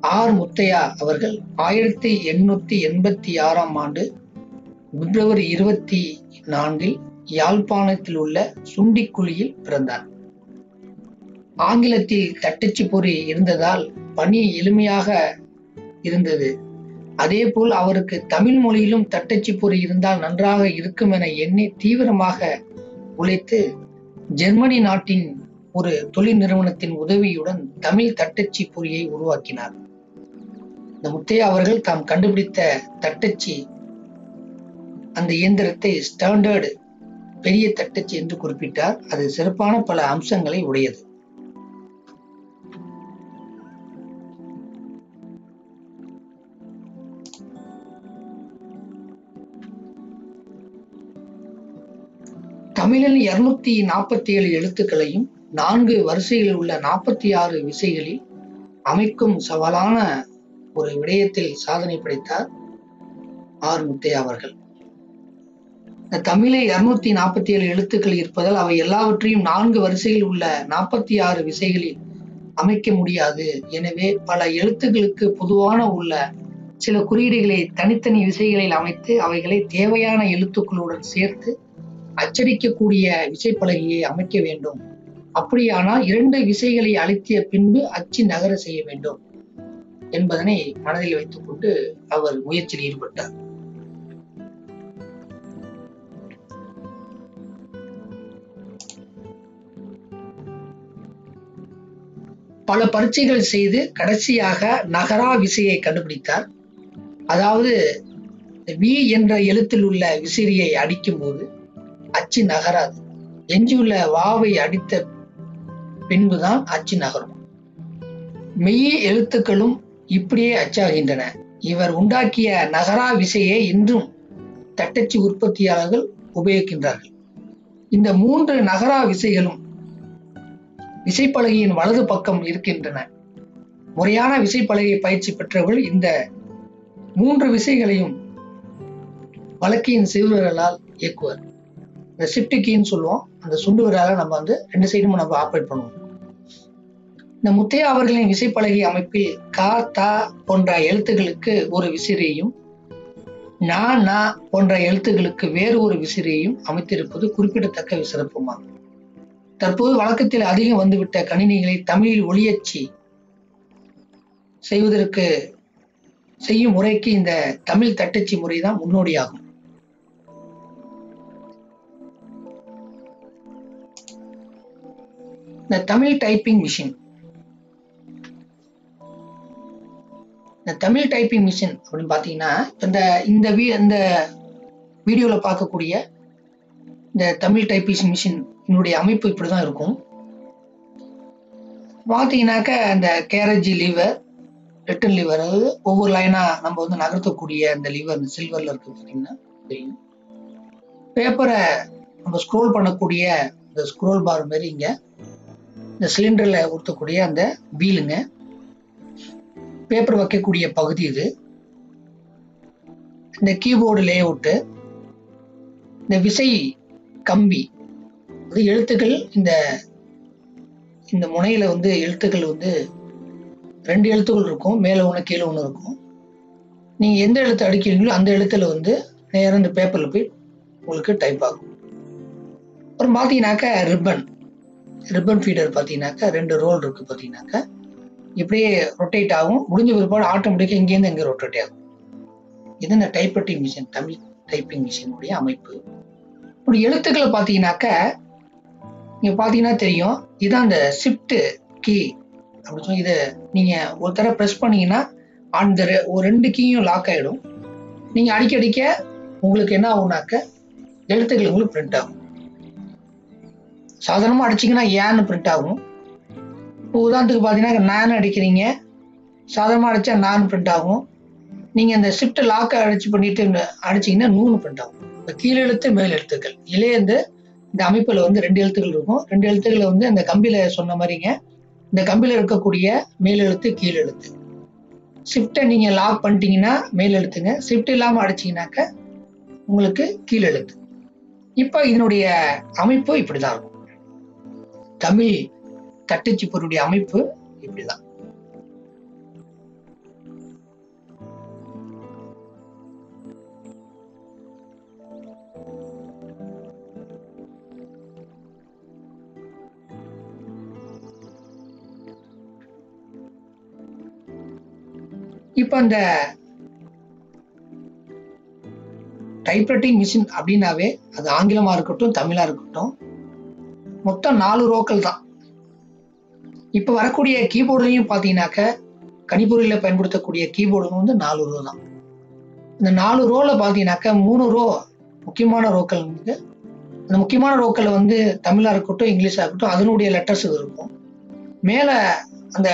ஆர். முத்தையா அவர்கள் ஆயிரத்தி எண்ணூத்தி எண்பத்தி ஆறாம் ஆண்டு பிப்ரவரி இருபத்தி நான்கில் யாழ்ப்பாணத்தில் உள்ள சுண்டிக்குழியில் பிறந்தார். ஆங்கிலத்தில் தட்டச்சு பொறி இருந்ததால் பணி எளிமையாக இருந்தது. அதேபோல் அவருக்கு தமிழ் மொழியிலும் தட்டச்சு பொறி இருந்தால் நன்றாக இருக்கும் என எண்ணி தீவிரமாக உழைத்து ஜெர்மனி நாட்டின் ஒரு தொழில் நிறுவனத்தின் உதவியுடன் தமிழ் தட்டச்சு பொறியை உருவாக்கினார். இந்த முத்தையா அவர்கள் தாம் கண்டுபிடித்த தட்டச்சு அந்த இயந்திரத்தை ஸ்டாண்டர்டு பெரிய தட்டச்சு என்று குறிப்பிட்டார். அது சிறப்பான பல அம்சங்களை உடையது. தமிழில் இருநூத்தி நாற்பத்தி ஏழு எழுத்துக்களையும் நான்கு வரிசைகளில் உள்ள நாற்பத்தி ஆறு விசைகளில் அமைக்கும் சவாலான ஒரு விடயத்தில் சாதனை படைத்தார் ஆர் முத்தையா அவர்கள். இந்த தமிழில் இருநூத்தி நாற்பத்தி ஏழு எழுத்துக்கள் இருப்பதால் அவை எல்லாவற்றையும் நான்கு வரிசையில் உள்ள நாற்பத்தி ஆறு விசைகளில் அமைக்க முடியாது. எனவே பல எழுத்துக்களுக்கு பொதுவான உள்ள சில குறியீடுகளை தனித்தனி விசைகளில் அமைத்து அவைகளை தேவையான எழுத்துக்களுடன் சேர்த்து அச்சடிக்கக்கூடிய விசைப்பலகையை அமைக்க வேண்டும். அப்படியானால் இரண்டு விசைகளை அழுத்திய பின்பு அச்சு நகர செய்ய வேண்டும் என்பதனை மனதில் வைத்துக் கொண்டு அவர் முயற்சியில் ஈடுபட்டார். பல பரீட்சைகள் செய்து கடைசியாக நகரா விசையை கண்டுபிடித்தார். அதாவது வி என்ற எழுத்தில் உள்ள விசிறியை அடிக்கும் போது அச்சு நகராது. எஞ்சியுள்ள வாவை அடித்த பின்புதான் அச்சு நகரும். மெய்ய எழுத்துக்களும் இப்படியே அச்சாகின்றன. இவர் உண்டாக்கிய நகரா விசையை இன்றும் தட்டச்சு உற்பத்தியாளர்கள் உபயோகிக்கின்றார்கள். இந்த மூன்று நகரா விசைகளும் விசைப்பலகையின் வலது பக்கம் இருக்கின்றன. முறையான விசைப்பலகை பயிற்சி பெற்றவர்கள் இந்த மூன்று விசைகளையும் வழக்கியின் சிறுவர்களால் இயக்குவர். இந்த ஷிஃப்ட் கீன்னு சொல்லுவோம். அந்த சுண்டு விரலால நம்ம வந்து ரெண்டு சைடும் நம்ம ஆப்ரேட் பண்ணுவோம். இந்த முத்தையா அவர்களின் விசைப்பலகை அமைப்பில் கா தா போன்ற எழுத்துக்களுக்கு ஒரு விசிறியையும் நா நா போன்ற எழுத்துக்களுக்கு வேறு ஒரு விசிறியையும் அமைத்திருப்பது குறிப்பிடத்தக்க சிறப்புமாகும் தற்போது வழக்கத்தில் அதிகம் வந்துவிட்ட கணினிகளை தமிழில் ஒளியச்சி செய்வதற்கு செய்யும் முறைக்கு இந்த தமிழ் தட்டச்சு முறைதான் முன்னோடியாகும். இந்த தமிழ் டைப்பிங் மிஷின் இந்த தமிழ் டைப்பிங் மிஷின் அப்படின்னு பார்த்தீங்கன்னா இந்த இந்த வீ இந்த வீடியோவில் பார்க்கக்கூடிய இந்த தமிழ் டைப்பிங் மிஷின் என்னுடைய அமைப்பு இப்படி தான் இருக்கும். பார்த்தீங்கன்னாக்க அந்த கேரேஜ் லிவர் ரிட்டன் லிவர் அதாவது ஒவ்வொரு லைனாக நம்ம வந்து நகர்த்தக்கூடிய அந்த லிவர் இந்த சில்வரில் இருக்கு பார்த்தீங்கன்னா தெரியும். பேப்பரை நம்ம ஸ்க்ரோல் பண்ணக்கூடிய இந்த ஸ்க்ரோல் பார் மாதிரி இங்கே இந்த சிலிண்டரில் ஊற்றக்கூடிய அந்த வீலுங்க. பேப்பர் வைக்கக்கூடிய பகுதி இது. இந்த கீபோர்டு லே அவுட்டு இந்த விசை கம்பி அது எழுத்துக்கள் இந்த இந்த முனையில் வந்து எழுத்துக்கள் வந்து ரெண்டு எழுத்துக்கள் இருக்கும் மேலே ஒன்று கீழே ஒன்று இருக்கும். நீங்கள் எந்த எழுத்து அடிக்கிறீங்களோ அந்த எழுத்துல வந்து நேரம் இந்த பேப்பரில் போய் உங்களுக்கு டைப் ஆகும். அப்புறம் பார்த்தீங்கன்னாக்கா ரிப்பன் ரிப்பன் ஃபீடர் பார்த்தீங்கன்னாக்கா ரெண்டு ரோல் இருக்குது பார்த்தீங்கன்னாக்கா இப்படியே ரொட்டேட் ஆகும். முடிஞ்ச பிற்பாடு ஆட்டோமேட்டிக்காக இங்கேருந்து எங்கே ரொட்டேட் ஆகும். இது இந்த டைப்ரைட்டிங் மிஷின் தமிழ் டைப்பிங் மிஷினுடைய அமைப்பு. இப்படி எழுத்துக்களை பார்த்தீங்கன்னாக்க நீங்கள் பார்த்தீங்கன்னா தெரியும். இதுதான் அந்த ஷிஃப்ட் கீ அப்படின்னு சொல்லி இதை நீங்கள் ஒரு தடவை ப்ரெஸ் பண்ணீங்கன்னா அந்த ரெ- ஒரு ரெண்டு கீயும் லாக் ஆகிடும் நீங்கள் அடிக்க அடிக்க உங்களுக்கு என்ன ஆகும்னாக்க எழுத்துக்கள் உங்களுக்கு பிரிண்ட் ஆகும். சாதாரணமாக அடிச்சிங்கன்னா ஏன்னு பிரிண்ட் ஆகும். இப்போ உதாரணத்துக்கு பார்த்தீங்கன்னா நான் அடிக்கிறீங்க. சாதாரணமாக அடித்தா நான் பிரிண்ட் ஆகும். நீங்கள் இந்த ஷிஃப்ட் லாக்கை அடிச்சு பண்ணிட்டு அடிச்சிங்கன்னா நூறு பிரிண்ட் ஆகும். இந்த கீழ் எழுத்து மேல் எழுத்துக்கள். இலேருந்து இந்த அமைப்பில் வந்து ரெண்டு எழுத்துக்கள் இருக்கும். ரெண்டு எழுத்துக்களை வந்து அந்த கம்பியில் சொன்ன மாதிரிங்க. இந்த கம்பியில் இருக்கக்கூடிய மேல் எழுத்து கீழ் எழுத்து. ஷிஃப்ட்டை நீங்கள் லாக் பண்ணிட்டீங்கன்னா மேல் எழுத்துங்க. ஷிஃப்ட் இல்லாமல் அடிச்சிங்கனாக்க உங்களுக்கு கீழ் எழுத்து. இப்போ இதனுடைய அமைப்பு இப்படி தான் இருக்கும். தமிழ் தட்டுச்சிப்பருடைய அமைப்பு இப்படிதான். இப்போ அந்த டைப்ரைட்டிங் மிஷின் அப்படின்னாவே அது ஆங்கிலமா இருக்கட்டும் தமிழா இருக்கட்டும் மொத்தம் நாலு ரோக்கள் தான். இப்போ வரக்கூடிய கீபோர்டுலையும் பார்த்தீங்கன்னாக்க கணிப்பொறியில் பயன்படுத்தக்கூடிய கீபோர்டு வந்து நாலு ரோ தான். இந்த நாலு ரோவில் பார்த்தீங்கன்னாக்க மூணு ரோ முக்கியமான ரோக்கள் வந்து அந்த முக்கியமான ரோக்கள் வந்து தமிழாக இருக்கட்டும் இங்கிலீஷாக இருக்கட்டும் அதனுடைய லெட்டர்ஸ் இருக்கும். மேலே அந்த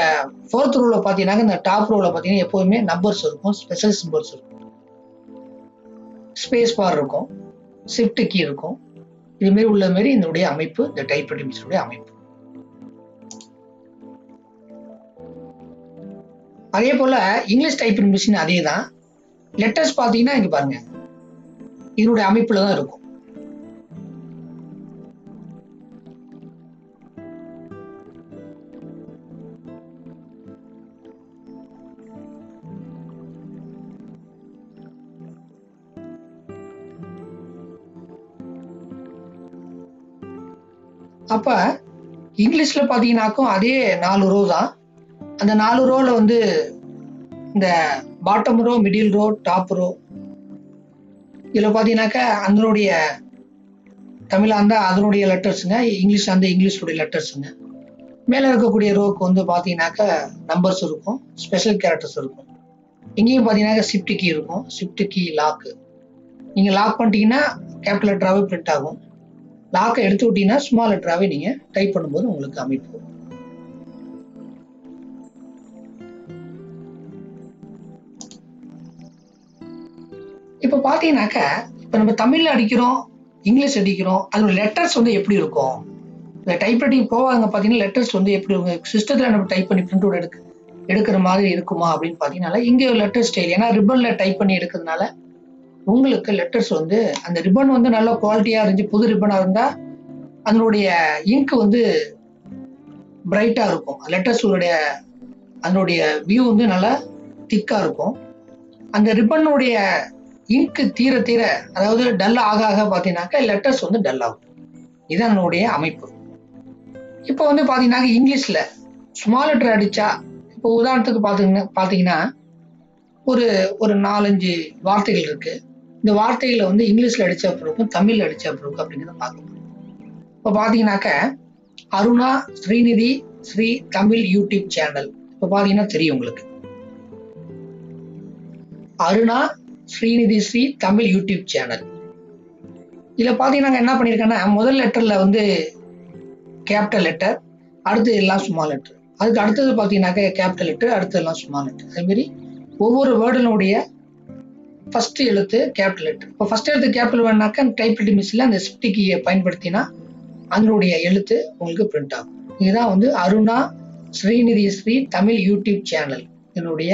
ஃபோர்த் ரோவில் பார்த்தீங்கன்னா இந்த டாப் ரோவில் பார்த்தீங்கன்னா எப்போதுமே நம்பர்ஸ் இருக்கும் ஸ்பெஷல் சிம்பல்ஸ் இருக்கும். ஸ்பேஸ் பார் இருக்கும். ஷிஃப்ட் கீ இருக்கும். இதுமாரி உள்ள மாரி இதனுடைய அமைப்பு இந்த டைப்ரைட்டிங் மிஷினுடைய அமைப்பு. அதே போல இங்கிலீஷ் டைப்பிங் மிஷின் அதே தான் லெட்டர்ஸ் பார்த்தீங்கன்னா இங்க பாருங்க. இதனுடைய அமைப்புல தான் இருக்கும். அப்ப இங்கிலீஷ்ல பாத்தீங்கன்னாக்கும் அதே நாலு ரோ தான். அந்த நாலு ரோல வந்து இந்த bottom row middle row top row இதில் பார்த்தீங்கன்னாக்கா அதனுடைய தமிழா இருந்தால் அதனுடைய லெட்டர்ஸுங்க இங்கிலீஷ் அந்த இங்கிலீஷுடைய லெட்டர்ஸுங்க மேலே இருக்கக்கூடிய ரோக்கு வந்து பார்த்தீங்கன்னாக்கா நம்பர்ஸ் இருக்கும் ஸ்பெஷல் கேரக்டர்ஸ் இருக்கும். இங்கேயும் பார்த்தீங்கன்னாக்கா ஷிஃப்ட் கீ இருக்கும் ஷிஃப்ட் கீ லாக்கு நீங்கள் லாக் பண்ணிட்டீங்கன்னா கேபிட்டல் லெட்டராகவே பிரிண்ட் ஆகும். லாக்கை எடுத்து விட்டீங்கன்னா ஸ்மால் லெட்டராகவே நீங்கள் டைப் பண்ணும்போது உங்களுக்கு அமைப்பு இப்போ பார்த்தீங்கன்னாக்கா இப்போ நம்ம தமிழில் அடிக்கிறோம் இங்கிலீஷ் அடிக்கிறோம் அதோட லெட்டர்ஸ் வந்து எப்படி இருக்கும்? இந்த டைப்ரைட்டிங் போவாங்க பார்த்தீங்கன்னா லெட்டர்ஸ் வந்து எப்படி இருக்கும் சிஸ்டத்தில் நம்ம டைப் பண்ணி பிரிண்ட் அவுட் எடுக்க எடுக்கிற மாதிரி இருக்குமா அப்படின்னு பார்த்தீங்கன்னா இங்கே லெட்டர் ஸ்டைல் ஏன்னா ரிப்பனில் டைப் பண்ணி எடுக்கிறதுனால உங்களுக்கு லெட்டர்ஸ் வந்து அந்த ரிப்பன் வந்து நல்ல குவாலிட்டியாக இருந்துச்சு புது ரிப்பனாக இருந்தால் அதனுடைய இங்க் வந்து பிரைட்டாக இருக்கும். லெட்டர்ஸுடைய அதனுடைய வியூ வந்து நல்லா திக்காக இருக்கும். அந்த ரிப்பனுடைய இங்கு தீர தீர அதாவது டல் ஆக ஆக பார்த்தீங்கன்னாக்கா லெட்டர்ஸ் வந்து டல் ஆகும். இதுதான் நம்மளுடைய அமைப்பு. இப்போ வந்து பார்த்தீங்கன்னா இங்கிலீஷில் ஸ்மால் லெட்டர் அடித்தா இப்போ உதாரணத்துக்கு பார்த்தீங்கன்னா பார்த்தீங்கன்னா ஒரு ஒரு நாலஞ்சு வார்த்தைகள் இருக்குது இந்த வார்த்தைகளை வந்து இங்கிலீஷ்ல அடிச்ச அப்புறம் தமிழ்ல அடிச்ச அப்புறம் அப்படிங்கிறத பார்க்க முடியும் இப்போ பார்த்தீங்கன்னாக்க அருணா ஸ்ரீநிதி ஸ்ரீ தமிழ் யூடியூப் சேனல். இப்போ பார்த்தீங்கன்னா தெரியும் உங்களுக்கு. Aruna Srinidhi Sri Tamil YouTube channel. இதில் பார்த்தீங்கன்னா என்ன பண்ணியிருக்கேன்னா முதல் லெட்டரில் வந்து கேபிட்டல் லெட்டர் அடுத்து எல்லாம் சும்மா லெட்டர். அதுக்கு அடுத்தது பார்த்தீங்கன்னாக்க கேபிட்டல் லெட்டர் அடுத்து எல்லாம் ஸ்மால் லெட்டர். அதேமாரி ஒவ்வொரு வேர்டினுடைய ஃபர்ஸ்ட் எழுத்து கேபிட்டல் லெட்டர் இப்போ ஃபர்ஸ்ட் எழுத்து கேபிட்டல் வேணாக்கா டைப்ரைட்டிங் மிஷினில் அந்த ஷிஃப்ட் கீயை பயன்படுத்தினா அதனுடைய எழுத்து உங்களுக்கு பிரிண்ட் ஆகும். இதுதான் வந்து அருணா ஸ்ரீநிதி ஸ்ரீ தமிழ் யூடியூப் சேனல். இதனுடைய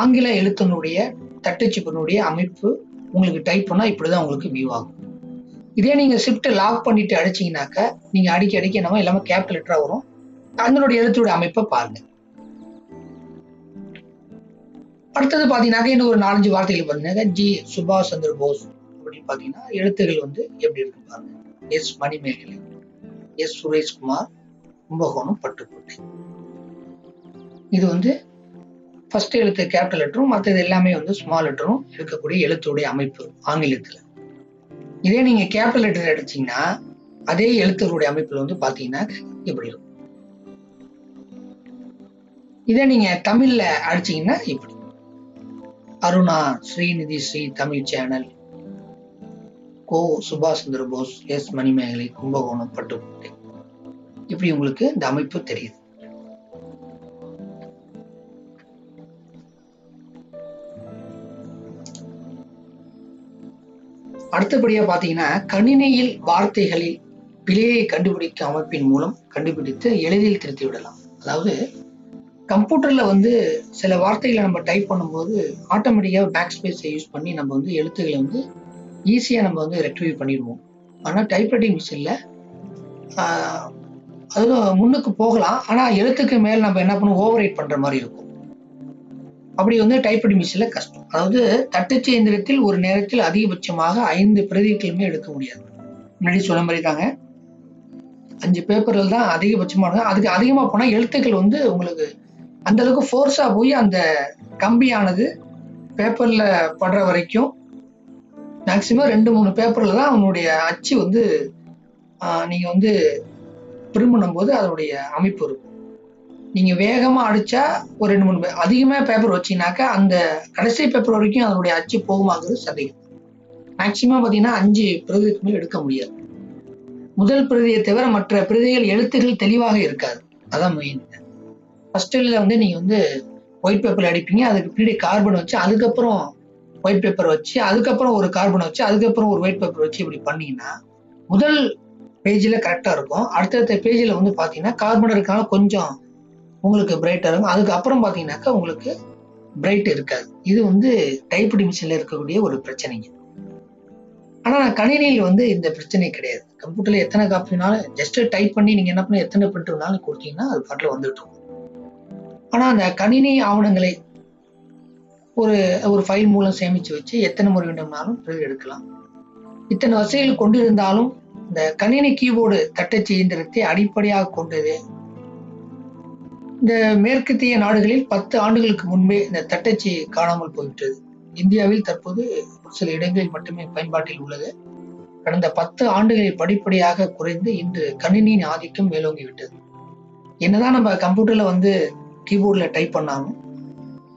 ஆங்கில எழுத்தினுடைய தட்டச்சிப்பினுடைய அமைப்பு உங்களுக்கு டைப் பண்ணால் இப்படி தான் உங்களுக்கு வியூ ஆகும். இதே நீங்கள் ஷிஃப்ட்டை லாக் பண்ணிட்டு அடிச்சிங்கனாக்கா நீங்கள் அடிக்க அடிக்க நம்ம எல்லாமே கேபிட்டல் லெட்டராக வரும். அதனுடைய எழுத்துடைய அமைப்பை பாருங்கள் அடுத்தது பார்த்தீங்கன்னாக்க இன்னும் ஒரு நாலஞ்சு வார்த்தைகள் பார்த்தீங்கன்னா ஜி சுபாஷ் சந்திர போஸ் அப்படின்னு பார்த்தீங்கன்னா எழுத்துகள் வந்து எப்படி இருக்கு பாருங்க. S Manimegalai S Sureshkumar Kumbakonam Pattukkottai. இது வந்து ஃபர்ஸ்ட் எழுத்து கேபிட்டல் லெட்டரும் மற்றது எல்லாமே வந்து ஸ்மால் லெட்டரும் இருக்கக்கூடிய எழுத்துடைய அமைப்பு ஆங்கிலத்துல. இதே நீங்க கேபிட்டல் லெட்டர் அடிச்சீங்கன்னா அதே எழுத்துக்களுடைய அமைப்புல வந்து பாத்தீங்கன்னா இப்படி இருக்கும். இதே நீங்க தமிழ்ல அடிச்சீங்கன்னா இப்படி. அருணா ஸ்ரீநிதி ஸ்ரீ தமிழ் சேனல். கோ சுபாஷ் சந்திர போஸ் எஸ் மணிமேகலை கும்பகோணம் பட்டுக்கோட்டை இப்படி உங்களுக்கு இந்த அமைப்பு தெரியுது. அடுத்தபடியா பாத்தீங்கன்னா கணினியில் வார்த்தைகளில் பிழையை கண்டுபிடிக்கும் அமைப்பின் மூலம் கண்டுபிடித்து எளிதில் திருத்தி விடலாம் அதாவது கம்ப்யூட்டர்ல வந்து சில வார்த்தைகளை நம்ம டைப் பண்ணும்போது ஆட்டோமேட்டிக்கா பேக் ஸ்பேஸை யூஸ் பண்ணி நம்ம வந்து எழுத்துக்களை வந்து ஈஸியா நம்ம வந்து ரெக்டிஃபை பண்ணிடுவோம். ஆனா டைப்ரைட்டிங் மிஷின்ல அது முன்னுக்கு போகலாம். ஆனா எழுத்துக்கு மேல் நம்ம என்ன பண்ணுவோம்? ஓவர் ரைட் பண்ற மாதிரி இருக்கும். அப்படி வந்து டைப்ரைட்டிங் மிஷின்ல கஷ்டம். அதாவது தட்டச்சு இயந்திரத்தில் ஒரு நேரத்தில் அதிகபட்சமாக ஐந்து பிரதிகளுமே எடுக்க முடியாது. முன்னாடி சொன்ன மாதிரி தாங்க அஞ்சு பேப்பர்கள் தான் அதிகபட்சமாக இருக்கும் அதுக்கு அதிகமா போனா எழுத்துக்கள் வந்து உங்களுக்கு அந்த அளவுக்கு ஃபோர்ஸா போய் அந்த கம்பியானது பேப்பர்ல படுற வரைக்கும் மேக்சிமம் ரெண்டு மூணு பேப்பர்ல தான் அவனுடைய அச்சு வந்து நீங்கள் நீங்க வந்து பிரிண்ட் பண்ணும்போது அதனுடைய அமைப்பு இருக்கும். நீங்க வேகமா அடிச்சா ஒரு ரெண்டு மூணு பே- அதிகமா பேப்பர் வச்சீங்கன்னாக்கா அந்த கடைசி பேப்பர் வரைக்கும் அதனுடைய அச்சு போகுமாங்கிறது சந்தேகம். மேக்சிமம் பார்த்தீங்கன்னா அஞ்சு பிரதிக்கு மேல் எடுக்க முடியாது. முதல் பிரதியை தவிர மற்ற பிரதிகள் எழுத்துக்கள் தெளிவாக இருக்காது. அதான் மெயின் ஃபர்ஸ்ட்ல வந்து நீங்க வந்து ஒயிட் பேப்பர் அடிப்பீங்க. அதுக்கு பின்னாடி கார்பன் வச்சு அதுக்கப்புறம் ஒயிட் பேப்பர் வச்சு அதுக்கப்புறம் ஒரு கார்பன் வச்சு அதுக்கப்புறம் ஒரு ஒயிட் பேப்பர் வச்சு இப்படி பண்ணீங்கன்னா முதல் பேஜில் கரெக்டாக இருக்கும். அடுத்தடுத்த பேஜில் வந்து பார்த்தீங்கன்னா கார்பன் இருக்கனால கொஞ்சம் உங்களுக்கு பிரைட்டாக இருக்கும். அதுக்கப்புறம் பார்த்தீங்கன்னாக்கா உங்களுக்கு பிரைட் இருக்காது. இது வந்து டைப்ரைட்டிங் மிஷினில் இருக்கக்கூடிய ஒரு பிரச்சனைங்க. ஆனால் கணினியில் வந்து இந்த பிரச்சனை கிடையாது. கம்ப்யூட்டரில் எத்தனை காப்பினாலும் ஜஸ்ட் டைப் பண்ணி நீங்கள் என்ன பண்ணி எத்தனை பிரிண்ட் வேணாலும் கொடுத்தீங்கன்னா அது பாட்டில் வந்துட்டு ஆனா ஆனால் அந்த கணினி ஆவணங்களை ஒரு ஒரு ஃபைல் மூலம் சேமிச்சு வச்சு எத்தனை முறை வேண்டும்னாலும் பிறகு எடுக்கலாம். இத்தனை வசதிகள் கொண்டிருந்தாலும் இந்த கணினி கீபோர்டு தட்டச்சு இயந்திரத்தை அடிப்படையாக கொண்டது. இந்த மேற்கத்திய நாடுகளில் பத்து ஆண்டுகளுக்கு முன்பே இந்த தட்டச்சு காணாமல் போய்விட்டது. இந்தியாவில் தற்போது ஒரு சில இடங்களில் மட்டுமே பயன்பாட்டில் உள்ளது. கடந்த பத்து ஆண்டுகளில் படிப்படியாக குறைந்து இன்று கணினியின் ஆதிக்கம் மேலோங்கி விட்டது என்னதான் நம்ம கம்ப்யூட்டர்ல வந்து கீபோர்டில் டைப் பண்ணாலும்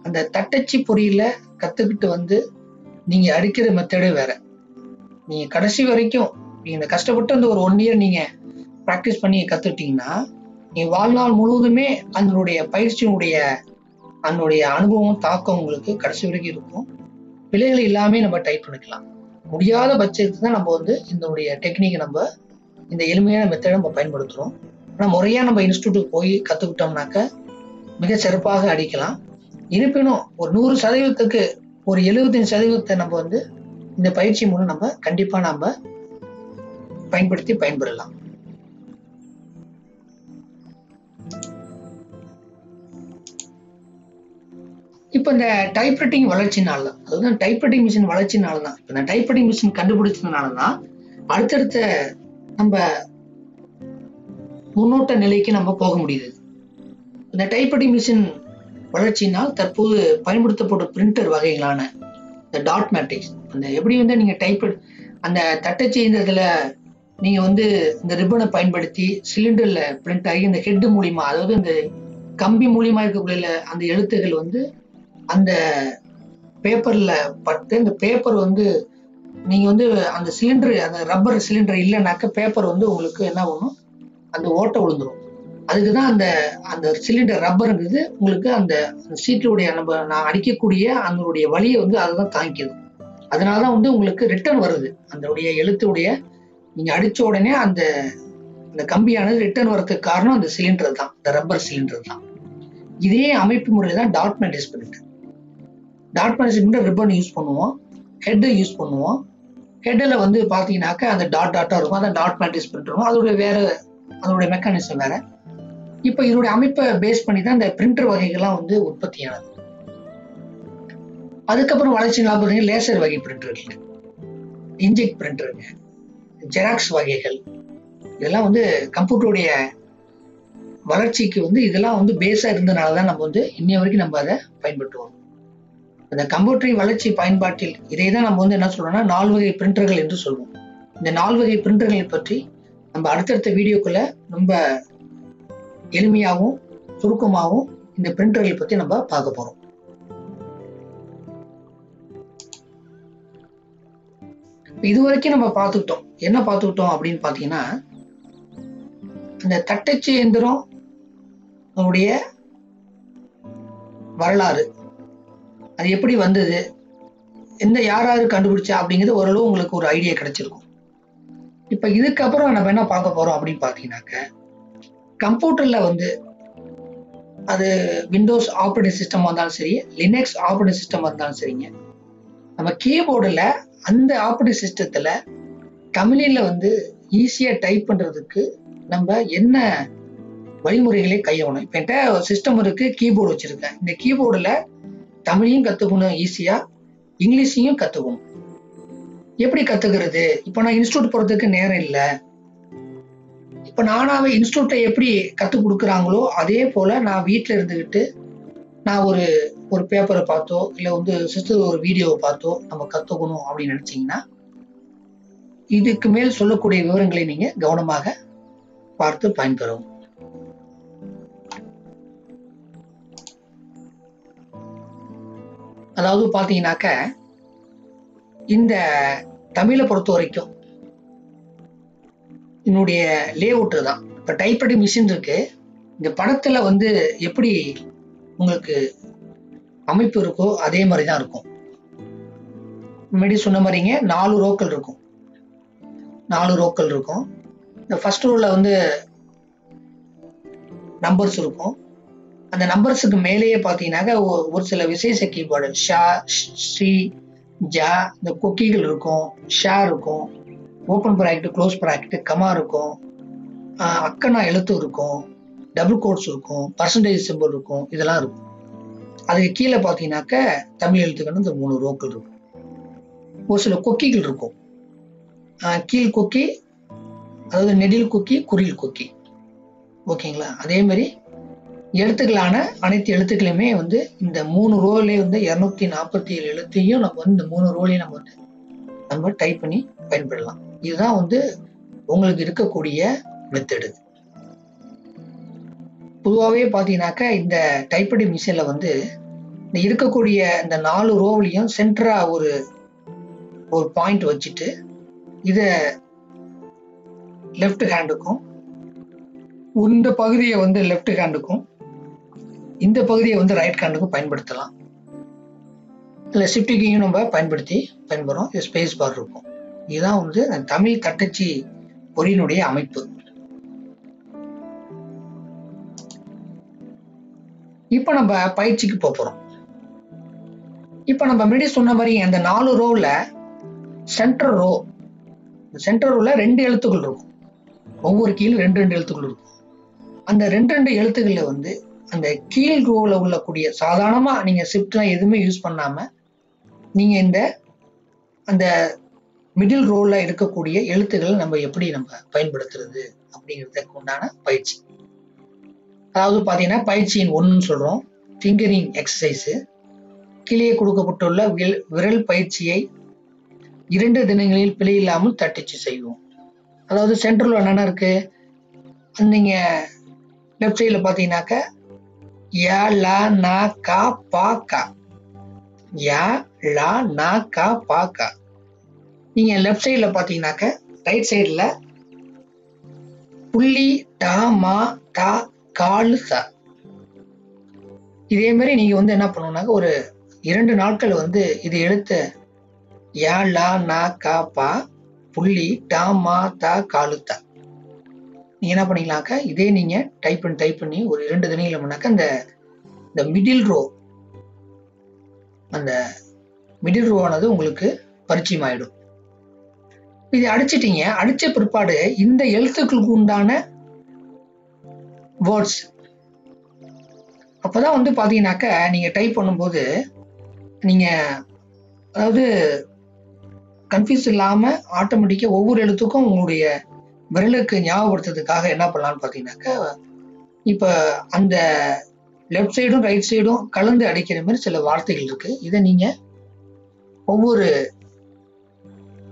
அந்த தட்டச்சு பொறியில் கற்றுக்கிட்டு வந்து நீங்கள் அடிக்கிற மெத்தடே வேற. நீங்கள் கடைசி வரைக்கும் நீங்கள் இந்த கஷ்டப்பட்டு அந்த ஒரு ஒன் இயர் நீங்கள் ப்ராக்டிஸ் பண்ணி கற்றுக்கிட்டிங்கன்னா நீ வாழ்நாள் முழுவதுமே அதனுடைய பயிற்சியினுடைய அதனுடைய அனுபவம் தாக்கம் உங்களுக்கு கடைசி வரைக்கும் இருக்கும். பிழைகள் இல்லாமல் நம்ம டைப் பண்ணிக்கலாம். முடியாத பட்சத்துக்கு தான் நம்ம வந்து இதனுடைய டெக்னிக்கை நம்ம இந்த எளிமையான மெத்தடை நம்ம பயன்படுத்துகிறோம் ஆனால் முறையாக நம்ம இன்ஸ்டியூட்டுக்கு போய் கற்றுக்கிட்டோம்னாக்க மிக சிறப்பாக அடிக்கலாம். இருப்பினும் ஒரு நூறு சதவீதத்துக்கு ஒரு எழுபத்தஞ்சு சதவீதத்தை நம்ம வந்து இந்த பயிற்சி மூலம் நம்ம கண்டிப்பா நம்ம பயன்படுத்தி பயன்பெறலாம். இப்போ இந்த டைப்ரைட்டிங் வளர்ச்சினால தான் அதுதான் டைப்ரைட்டிங் மிஷின் வளர்ச்சினால தான். இப்போ இந்த டைப்ரைட்டிங் மிஷின் கண்டுபிடிச்சதுனால தான் அடுத்தடுத்த நம்ம முன்னோட்ட நிலைக்கு நம்ம போக முடியுது. இந்த டைப்ரைட்டிங் மிஷின் வளர்ச்சினால் தற்போது பயன்படுத்தப்படும் பிரிண்டர் வகைகளான இந்த டாட் மேட்ரிக்ஸ். அந்த எப்படி வந்து நீங்கள் டைப் அந்த தட்டச்சு இயந்திரத்தில் நீங்கள் வந்து இந்த ரிப்பனை பயன்படுத்தி சிலிண்டரில் பிரிண்ட் ஆகி இந்த ஹெட்டு மூலிமா அதாவது இந்த கம்பி மூலியமாக இருக்கக்கூடிய அந்த எழுத்துகள் வந்து அந்த பேப்பரில் பட்டு இந்த பேப்பர் வந்து நீங்கள் வந்து அந்த சிலிண்டர் அந்த ரப்பர் சிலிண்டர் இல்லைனாக்க பேப்பர் வந்து உங்களுக்கு என்ன பண்ணும் அந்த ஓட்டை விழுந்துரும் அதுக்கு தான் அந்த அந்த சிலிண்டர் ரப்பருங்கிறது உங்களுக்கு அந்த சீட்டுடைய நம்ம நான் அடிக்கக்கூடிய அதனுடைய வலியை வந்து அதுதான் தாங்கிக்குது அதனால தான் வந்து உங்களுக்கு ரிட்டர்ன் வருது. அதனுடைய எழுத்துடைய நீங்கள் அடித்த உடனே அந்த அந்த கம்பியானது ரிட்டர்ன் வரதுக்கு காரணம் அந்த சிலிண்டர் தான். இந்த ரப்பர் சிலிண்டர் தான். இதே அமைப்பு முறையில் தான் டாட் மேட்டிஸ் பண்ணிட்டு. டாட் சிலிண்டர் ரிப்பன் யூஸ் பண்ணுவோம். ஹெட்டை யூஸ் பண்ணுவோம். ஹெட்டில் வந்து பார்த்தீங்கன்னாக்கா அந்த டாட் டாட்டாக இருக்கும். அந்த டாட் மேட்டிஸ் பிரிண்ட் இருக்கும் அதோடைய வேறு அதோடைய மெக்கானிசம் வேறு. இப்போ இதோடைய அமைப்பை பேஸ் பண்ணி தான் இந்த பிரிண்டர் வகைகள்லாம் வந்து உற்பத்தியானது அதுக்கப்புறம் வளர்ச்சி பார்த்தீங்கன்னா லேசர் வகை பிரிண்டர் இருக்கு இன்ஜெக்ட் பிரிண்டருங்க ஜெராக்ஸ் வகைகள். இதெல்லாம் வந்து கம்ப்யூட்டருடைய வளர்ச்சிக்கு வந்து இதெல்லாம் வந்து பேஸா இருந்தனால தான் நம்ம வந்து இன்னைய வரைக்கும் நம்ம அதை பயன்படுத்துவோம். அந்த கம்ப்யூட்டரின் வளர்ச்சி பயன்பாட்டில் இதை தான் நம்ம வந்து என்ன சொல்றோம்னா நால் வகை பிரிண்டர்கள் என்று சொல்வோம். இந்த நால் வகை பிரிண்டர்களை பற்றி நம்ம அடுத்தடுத்த வீடியோக்குள்ள ரொம்ப எளிமையாகவும் சுருக்கமாகவும் இந்த பிரிண்டர்களை பத்தி நம்ம பார்க்க போறோம். இது வரைக்கும் நம்ம பார்த்துக்கிட்டோம். என்ன பார்த்துக்கிட்டோம் அப்படின்னு பார்த்தீங்கன்னா அந்த தட்டச்சு எந்திரம் அதனுடைய வரலாறு. அது எப்படி வந்தது? எந்த யார் யாரு கண்டுபிடிச்சா அப்படிங்கிறது ஓரளவு உங்களுக்கு ஒரு ஐடியா கிடைச்சிருக்கும். இப்ப இதுக்கப்புறம் நம்ம என்ன பார்க்க போறோம் அப்படின்னு பார்த்தீங்கன்னாக்க கம்ப்யூட்டர்ல வந்து அது விண்டோஸ் ஆப்ரேட்டிங் சிஸ்டம் இருந்தாலும் சரி லினக்ஸ் ஆப்ரேட்டிங் சிஸ்டம் இருந்தாலும் சரிங்க. நம்ம கீபோர்டில் அந்த ஆப்ரேட்டிங் சிஸ்டத்தில் தமிழில் வந்து ஈஸியாக டைப் பண்ணுறதுக்கு நம்ம என்ன வழிமுறைகளை கையாளணும்? இப்போ என்கிட்ட சிஸ்டம் இருக்கு கீபோர்டு வச்சுருக்கேன். இந்த கீபோர்டில் தமிழையும் கற்றுக்கணும் ஈஸியாக இங்கிலீஷையும் கற்றுக்கணும் எப்படி கற்றுக்கிறது இப்போ நான் இன்ஸ்டியூட் போகிறதுக்கு நேரம் இல்லை. இப்போ நானாவே இன்ஸ்டியூட்டை எப்படி கற்றுக் கொடுக்குறாங்களோ அதே போல் நான் வீட்டில் இருந்துக்கிட்டு நான் ஒரு ஒரு பேப்பரை பார்த்தோ இல்லை வந்து சிஸ்டர் ஒரு வீடியோவை பார்த்தோ நம்ம கற்றுக்கணும் அப்படின்னு நினச்சிங்கன்னா இதுக்கு மேல் சொல்லக்கூடிய விவரங்களை நீங்கள் கவனமாக பார்த்து பயன்பெறவும். அதாவது பார்த்தீங்கன்னாக்க இந்த தமிழை பொறுத்த வரைக்கும் என்னுடைய லேஅவுட்டு தான். இப்போ டைப்ரைட்டிங் மிஷின் இருக்கு. இந்த படத்துல வந்து எப்படி உங்களுக்கு அமைப்பு இருக்கோ அதே மாதிரி தான் இருக்கும். முன்னாடி சொன்ன மாதிரிங்க நாலு ரோக்கள் இருக்கும். நாலு ரோக்கள் இருக்கும். இந்த ஃபர்ஸ்ட் ரோல வந்து நம்பர்ஸ் இருக்கும். அந்த நம்பர்ஸுக்கு மேலேயே பார்த்தீங்கன்னாக்க ஒரு சில விசேஷ கீபோர்டு ஷா ஸ்ரீ ஜா இந்த கொக்கிகள் இருக்கும் ஷா இருக்கும். Open bracket close bracket comma இருக்கும். அக்கனா எழுத்து இருக்கும். டபுள் கோட்ஸ் இருக்கும். பர்சன்டேஜ் சிம்பிள் இருக்கும். இதெல்லாம் இருக்கும். அதுக்கு கீழே பார்த்தீங்கன்னாக்க தமிழ் எழுத்துக்கள் இந்த மூணு ரோக்கள் இருக்கும். ஒரு சில கொக்கிகள் இருக்கும். கீழ் கொக்கி அதாவது நெடில் கொக்கி குரில் கொக்கி. ஓகேங்களா? அதே மாதிரி எழுத்துக்களான அனைத்து எழுத்துக்களுமே வந்து இந்த மூணு ரோலே வந்து இரநூத்தி நாற்பத்தி ஏழு எழுத்தையும் நம்ம வந்து இந்த மூணு ரோலையும் நம்ம வந்து நம்ம டைப் பண்ணி பயன்படலாம். இதுதான் வந்து உங்களுக்கு இருக்கக்கூடிய மெத்தடு பொதுவாகவே பார்த்தீங்கன்னாக்கா இந்த டைப்படி மிஷினில் வந்து இந்த இருக்கக்கூடிய இந்த நாலு ரோவ்லையும் சென்டராக ஒரு ஒரு பாயிண்ட் வச்சுட்டு இதை லெஃப்ட் ஹேண்டுக்கும் இந்த பகுதியை வந்து லெஃப்ட் ஹேண்டுக்கும் இந்த பகுதியை வந்து ரைட் ஹேண்டுக்கும் பயன்படுத்தலாம். இல்லை ஷிஃப்டிக்கையும் நம்ம பயன்படுத்தி பயன்படுறோம். இது ஸ்பேஸ் பார் இருக்கும். இதுதான் வந்து தமிழ் தட்டச்சி பொறியினுடைய அமைப்பு. இப்போ நம்ம பயிற்சிக்கு போக போறோம். இப்போ நம்ம முன்னாடி சொன்ன மாதிரி அந்த நாலு ரோவில் சென்டர் ரோ சென்டர் ரோவில் ரெண்டு எழுத்துக்கள் இருக்கும். ஒவ்வொரு கீழும் ரெண்டு ரெண்டு எழுத்துக்கள் இருக்கும். அந்த ரெண்டு ரெண்டு எழுத்துக்களில் வந்து அந்த கீழ் ரோவில் உள்ளக்கூடிய சாதாரணமாக நீங்கள் ஷிஃப்ட்லாம் எதுவுமே யூஸ் பண்ணாமல் நீங்க இந்த அந்த மிடில் ரோல இருக்கக்கூடிய எழுத்துக்களை நம்ம எப்படி நம்ம பயன்படுத்துறது அப்படிங்கிறதுக்கு உண்டான பயிற்சி. அதாவது பார்த்தீங்கன்னா பயிற்சியின் ஒன்றுன்னு சொல்கிறோம் ஃபிங்கரிங் எக்ஸசைஸு கீழே கொடுக்கப்பட்டுள்ள வில்- விரல் பயிற்சியை இரண்டு தினங்களில் பிழை இல்லாமல் தட்டிச்சு செய்வோம். அதாவது சென்ட்ரல் என்னென்ன இருக்குது நீங்கள் லெஃப்ட் சைடில் பார்த்தீங்கன்னாக்க யா லா நா கா பா கா. யா லா நா கா பா கா. நீங்க லெஃப்ட் சைடில் பார்த்தீங்கன்னாக்க ரைட் சைடில் புள்ளி டா மா டா காலு சா. இதே மாதிரி நீங்க வந்து என்ன பண்ணணும்னாக்க ஒரு இரண்டு நாட்கள் வந்து இது எழுத்த யா லா நா கா பா புள்ளி டா மா தா காலு தா. நீங்க என்ன பண்ணிக்கலாம்க்கா இதே நீங்க டைப் பண்ணி டைப் பண்ணி ஒரு இரண்டு தினங்கள் பண்ணாக்க அந்த இந்த மிடில் ரோ அந்த மிடில் ரோ ஆனது உங்களுக்கு பரிச்சயமாயிடும். இதை அடிச்சிட்டீங்க அடிச்ச பிற்பாடு இந்த எழுத்துக்களுக்கு உண்டான வேர்ட்ஸ் அப்போதான் வந்து பார்த்தீங்கன்னாக்க நீங்கள் டைப் பண்ணும்போது நீங்கள் அதாவது கன்ஃபியூஸ் இல்லாமல் ஆட்டோமேட்டிக்காக ஒவ்வொரு எழுத்துக்கும் உங்களுடைய விரலுக்கு ஞாபகப்படுத்துறதுக்காக என்ன பண்ணலான்னு பார்த்தீங்கன்னாக்கா இப்போ அந்த லெஃப்ட் சைடும் ரைட் சைடும் கலந்து அடிக்கிற மாதிரி சில வார்த்தைகள் இருக்குது இதை நீங்கள் ஒவ்வொரு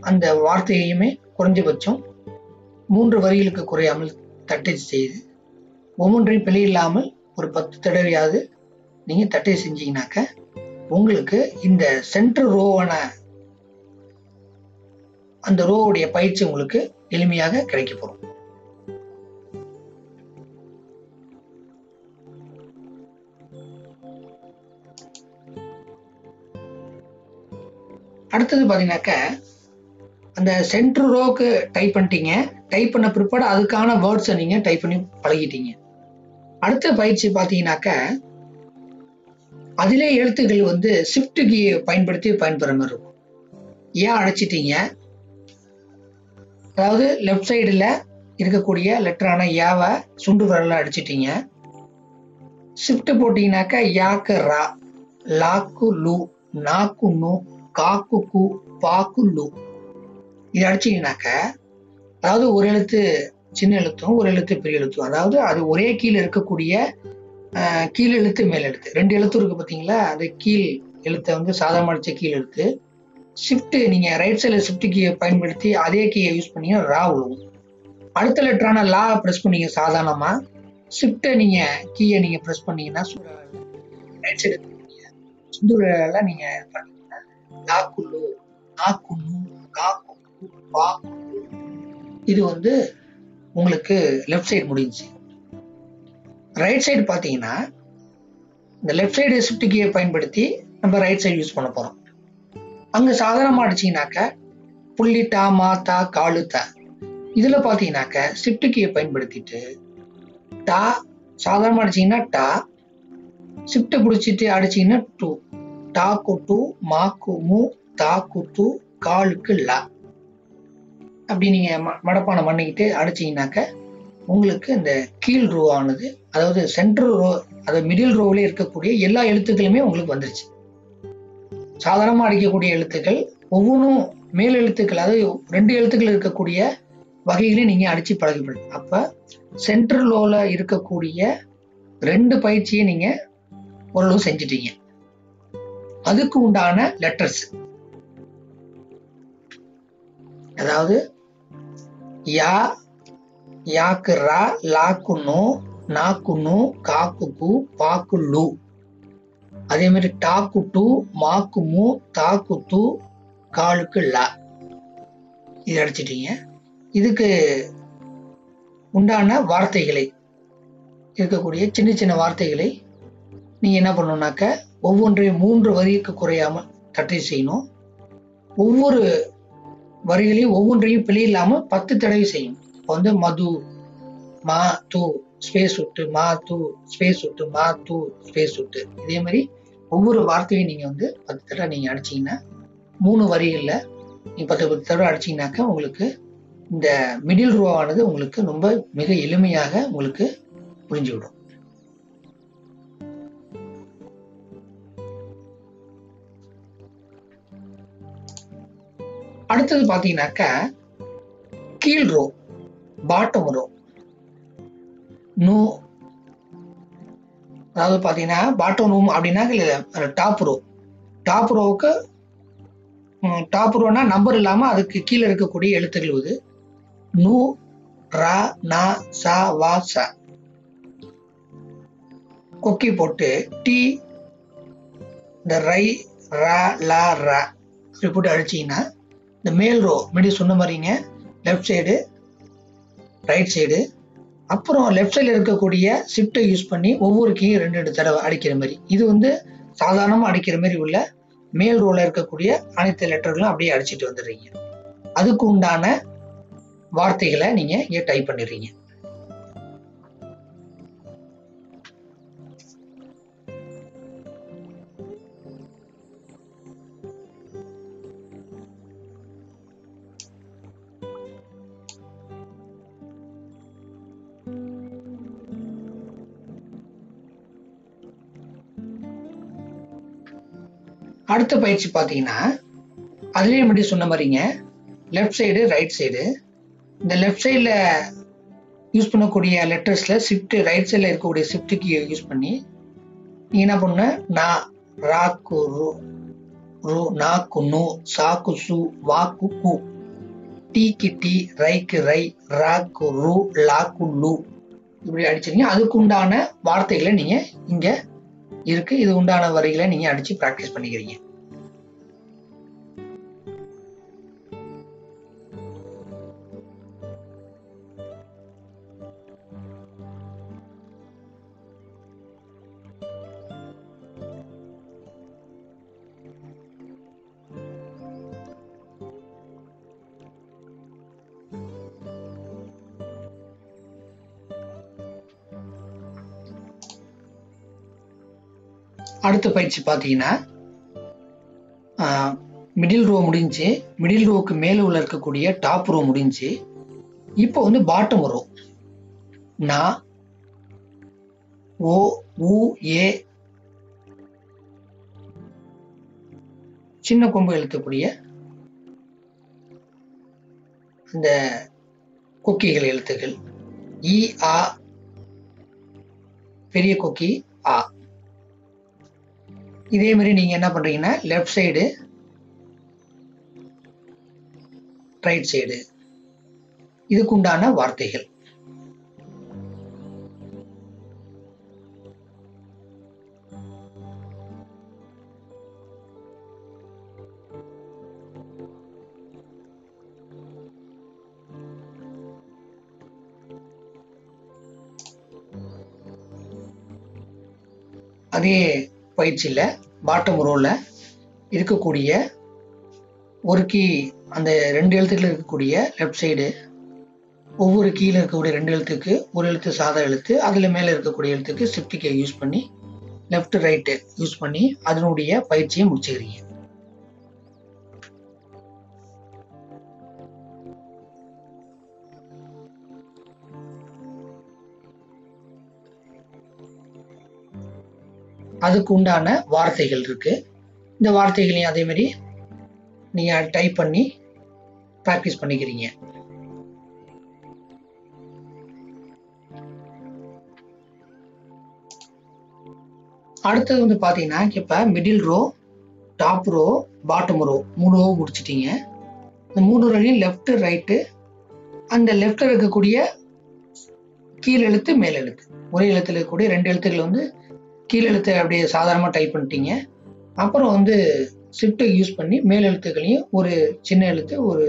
அந்த வார்த்தையுமே குறைஞ்சபட்சம் மூன்று வரிகளுக்கு குறையாமல் தட்டை செய்து ஒவ்வொன்றையும் பிழை இல்லாமல் ஒரு பத்து தடவையாவது நீங்கள் தட்டை செஞ்சீங்கனாக்க உங்களுக்கு இந்த சென்ட்ரு ரோவான அந்த ரோவுடைய பயிற்சி உங்களுக்கு எளிமையாக கிடைக்க போகும் அடுத்தது பார்த்தீங்கன்னாக்க அந்த சென்ட்ரு ரோக்கு டைப் பண்ணிட்டீங்க. டைப் பண்ண பிற்பாடு அதுக்கான வேர்ட்ஸை நீங்கள் டைப் பண்ணி பழகிட்டீங்க. அடுத்த பயிற்சி பார்த்தீங்கன்னாக்க அதிலே எழுத்துக்கள் வந்து ஷிஃப்ட் கீ பயன்படுத்தி பயன்பெற மாதிரி இருக்கும். ஏன் அழைச்சிட்டீங்க அதாவது லெஃப்ட் சைடில் இருக்கக்கூடிய லெட்டரான யாவை சுண்டு விரல அடிச்சிட்டீங்க. ஷிஃப்ட் போட்டீங்கன்னாக்கா யாக்கு ரா லாக்கு லு நாக்கு நூ காக்கு கு பாக்கு லு இது அதாவது ஒரு எழுத்து சின்ன எழுத்தும் ஒரு எழுத்து பெரிய எழுத்தும். அதாவது அது ஒரே கீழே இருக்கக்கூடிய ஆஹ், கீழ் எழுத்து மேல் எழுத்து. ரெண்டு எழுத்து இருக்கு பார்த்தீங்களா அது கீழ் எழுத்தை வந்து சாதாரண அடிச்ச கீழ் எழுத்து. ஷிஃப்ட் நீங்க ரைட் சைடில் ஷிஃப்ட் கீயை பயன்படுத்தி அதே கீயை யூஸ் பண்ணீங்கன்னா ரா விழுவும் அடுத்த லெட்டரான லா ப்ரெஸ் பண்ணீங்க சாதாரணமா. ஷிஃப்ட்டை நீங்க கீயை நீங்க ப்ரெஸ் பண்ணீங்கன்னா ரைட் சைடு சுந்துவிரல நீங்க இது நாக்குன்னு காக்கு பாக்கு இது வந்து உங்களுக்கு லெஃப்ட் சைடு முடிஞ்சு ரைட் சைடு பார்த்தீங்கன்னா இந்த லெஃப்ட் சைடு ஷிஃப்ட் கீயை பயன்படுத்தி நம்ம ரைட் சைடு யூஸ் பண்ண போகிறோம் அங்கே சாதாரணமாக அடிச்சிங்கனாக்க புள்ளி டா மா தா காலு தா. இதுல பாத்தீங்கன்னாக்க ஷிஃப்ட் கீயை பயன்படுத்திட்டு டா சாதாரணமாக அடிச்சிங்கன்னா டா ஷிஃப்ட்டை பிடிச்சிட்டு அடிச்சிங்கன்னா டூ டாக்கு டூ மாக்கு மு தாக்கு காலுக்கு லா. அப்படி நீங்கள் ம- மடப்பானம் பண்ணிக்கிட்டு அடிச்சீங்கன்னாக்க உங்களுக்கு இந்த கீழ் ரோ ஆனது அதாவது சென்ட்ரல் ரோ அதாவது மிடில் ரோவிலே இருக்கக்கூடிய எல்லா எழுத்துக்களுமே உங்களுக்கு வந்துருச்சு. சாதாரணமாக அடிக்கக்கூடிய எழுத்துக்கள் ஒவ்வொன்றும் மேல் எழுத்துக்கள் அதாவது ரெண்டு எழுத்துக்கள் இருக்கக்கூடிய வகைகளையும் நீங்கள் அடித்து பழகிப்படும் அப்போ சென்ட்ரல் ரோவில் இருக்கக்கூடிய ரெண்டு பயிற்சியை நீங்கள் ஓரளவு செஞ்சிட்டீங்க. அதுக்கு உண்டான லெட்டர்ஸ் அதாவது யா யாக்கு ரா லாக்கு நோ நாக்கு நோ காக்கு கு பாக்கு லு. அதே மாதிரி டாக்கு டு மாக்கு மு தாக்கு து காலுக்கு லா. இது அடிச்சிட்டீங்க. இதுக்கு உண்டான வார்த்தைகளை இருக்கக்கூடிய சின்ன சின்ன வார்த்தைகளை நீங்க என்ன பண்ணணுனாக்க ஒவ்வொன்றையும் மூன்று வரிக்கு குறையாம தட்டை செய்யணும். ஒவ்வொரு வரிகளையும் ஒவ்வொன்றையும் பிழை இல்லாம பத்து தடவை செய்யணும். இப்போ வந்து மது மா தூ ஸ்பேஸ் விட்டு மா தூ ஸ்பேஸ் விட்டு மா தூ ஸ்பேஸ் விட்டு இதே மாதிரி ஒவ்வொரு வார்த்தையும் நீங்க வந்து பத்து தடவை நீங்க அடிச்சீங்கன்னா மூணு வரிகளில் நீங்க பத்து பத்து தடவை அடிச்சீங்கன்னாக்க உங்களுக்கு இந்த மிடில் ரூவானது உங்களுக்கு ரொம்ப மிக எளிமையாக உங்களுக்கு புரிஞ்சுவிடும் அடுத்தது பார்த்தீங்கன்னாக்க கீழ் ரோ பாட்டம் ரோ நூ அதாவது பார்த்தீங்கன்னா பாட்டம் ரூம் அப்படின்னாக்க டாப் ரோ டாப் ரோவுக்கு டாப் ரோனா நம்பர் இல்லாமல் அதுக்கு கீழே இருக்கக்கூடிய எழுத்துக்கள் இது. நூ ரா நா சா வா சா கொக்கி போட்டு டி இந்த ரை ரா லா ரா இப்படி போட்டு அடிச்சீங்கன்னா இந்த மேல் ரோ முன்னாடி சொன்ன மாதிரிங்க லெஃப்ட் சைடு ரைட் சைடு அப்புறம் லெஃப்ட் சைடில் இருக்கக்கூடிய ஷிஃப்ட்டை யூஸ் பண்ணி ஒவ்வொரு கீயும் ரெண்டு ரெண்டு தடவை அடிக்கிற மாதிரி. இது வந்து சாதாரணமாக அடிக்கிற மாதிரி உள்ள மேல் ரோல இருக்கக்கூடிய அனைத்து லெட்டர்களும் அப்படியே அடிச்சிட்டு வந்துடுறீங்க. அதுக்கு உண்டான வார்த்தைகளை நீங்கள் இங்கே டைப் பண்ணிடுறீங்க. அடுத்த பயிற்சி பார்த்தீங்கன்னா அதுலேயே முன்னாடி சொன்ன மாதிரிங்க லெஃப்ட் சைடு ரைட் சைடு இந்த லெஃப்ட் சைடில் யூஸ் பண்ணக்கூடிய லெட்டர்ஸில் ஷிஃப்ட் ரைட் சைடில் இருக்கக்கூடிய ஷிஃப்ட்டுக்கு யூஸ் பண்ணி நீங்கள் என்ன பண்ண நான் ராக்கு ரு ரு நாக்கு நு சாக்கு சு வாக்கு கு டீக்கு டீ ரைக்கு ரை ராக்கு ரு லாக்கு லு இப்படி அடிச்சிருங்க. அதுக்கு உண்டான வார்த்தைகளை நீங்கள் இங்கே இருக்கு. இது உண்டான வரிகளை நீங்க அடிச்சு ப்ராக்டிஸ் பண்ணிக்கிறீங்க. அடுத்த பயிற்சி பார்த்தீங்கன்னா மிடில் ரோ முடிஞ்சு மிடில் ரோவுக்கு மேலே உள்ள இருக்கக்கூடிய டாப் ரோ முடிஞ்சு இப்போ வந்து பாட்டம் ரோ நான் ஓ உ ஏ சின்ன கொம்பு எழுத்தக்கூடிய இந்த கொக்கிகள் எழுத்துக்கள். இ ஆ பெரிய கொக்கி ஆ. இதே மாதிரி நீங்க என்ன பண்றீங்கன்னா லெஃப்ட் சைடு ரைட் சைடு இதுக்கு உண்டான வார்த்தைகள். அதே பயிற்சியில் பாட்டம் ரோவில் இருக்கக்கூடிய ஒரு கீ அந்த ரெண்டு எழுத்துக்கள் இருக்கக்கூடிய லெஃப்ட் சைடு ஒவ்வொரு கீழே இருக்கக்கூடிய ரெண்டு எழுத்துக்கு ஒரு எழுத்து சாதா எழுத்து அதில் மேலே இருக்கக்கூடிய எழுத்துக்கு சிப்டிக்கை யூஸ் பண்ணி லெஃப்ட் ரைட்டு யூஸ் பண்ணி அதனுடைய பயிற்சியை முடிச்சுக்கிறீங்க. அதுக்கு உண்டான வார்த்தைகள் இருக்கு. இந்த வார்த்தைகளையும் அதே மாதிரி நீங்க டைப் பண்ணி ப்ராக்டிஸ் பண்ணிக்கிறீங்க. அடுத்தது வந்து பாத்தீங்கன்னா இப்ப middle row top row bottom row மூணு ரோ முடிச்சிட்டீங்க. இந்த மூணு ரோலையும் லெஃப்ட் ரைட்டு அந்த லெஃப்ட்ல இருக்கக்கூடிய கீழ் எழுத்து மேல் எழுத்து. ஒரே எழுத்துல இருக்கக்கூடிய ரெண்டு எழுத்துக்கள் வந்து கீழ் எழுத்தை அப்படியே சாதாரணமாக டைப் பண்ணிட்டீங்க. அப்புறம் வந்து ஷிஃப்ட்டை யூஸ் பண்ணி மேல் எழுத்துக்களையும் ஒரு சின்ன எழுத்து ஒரு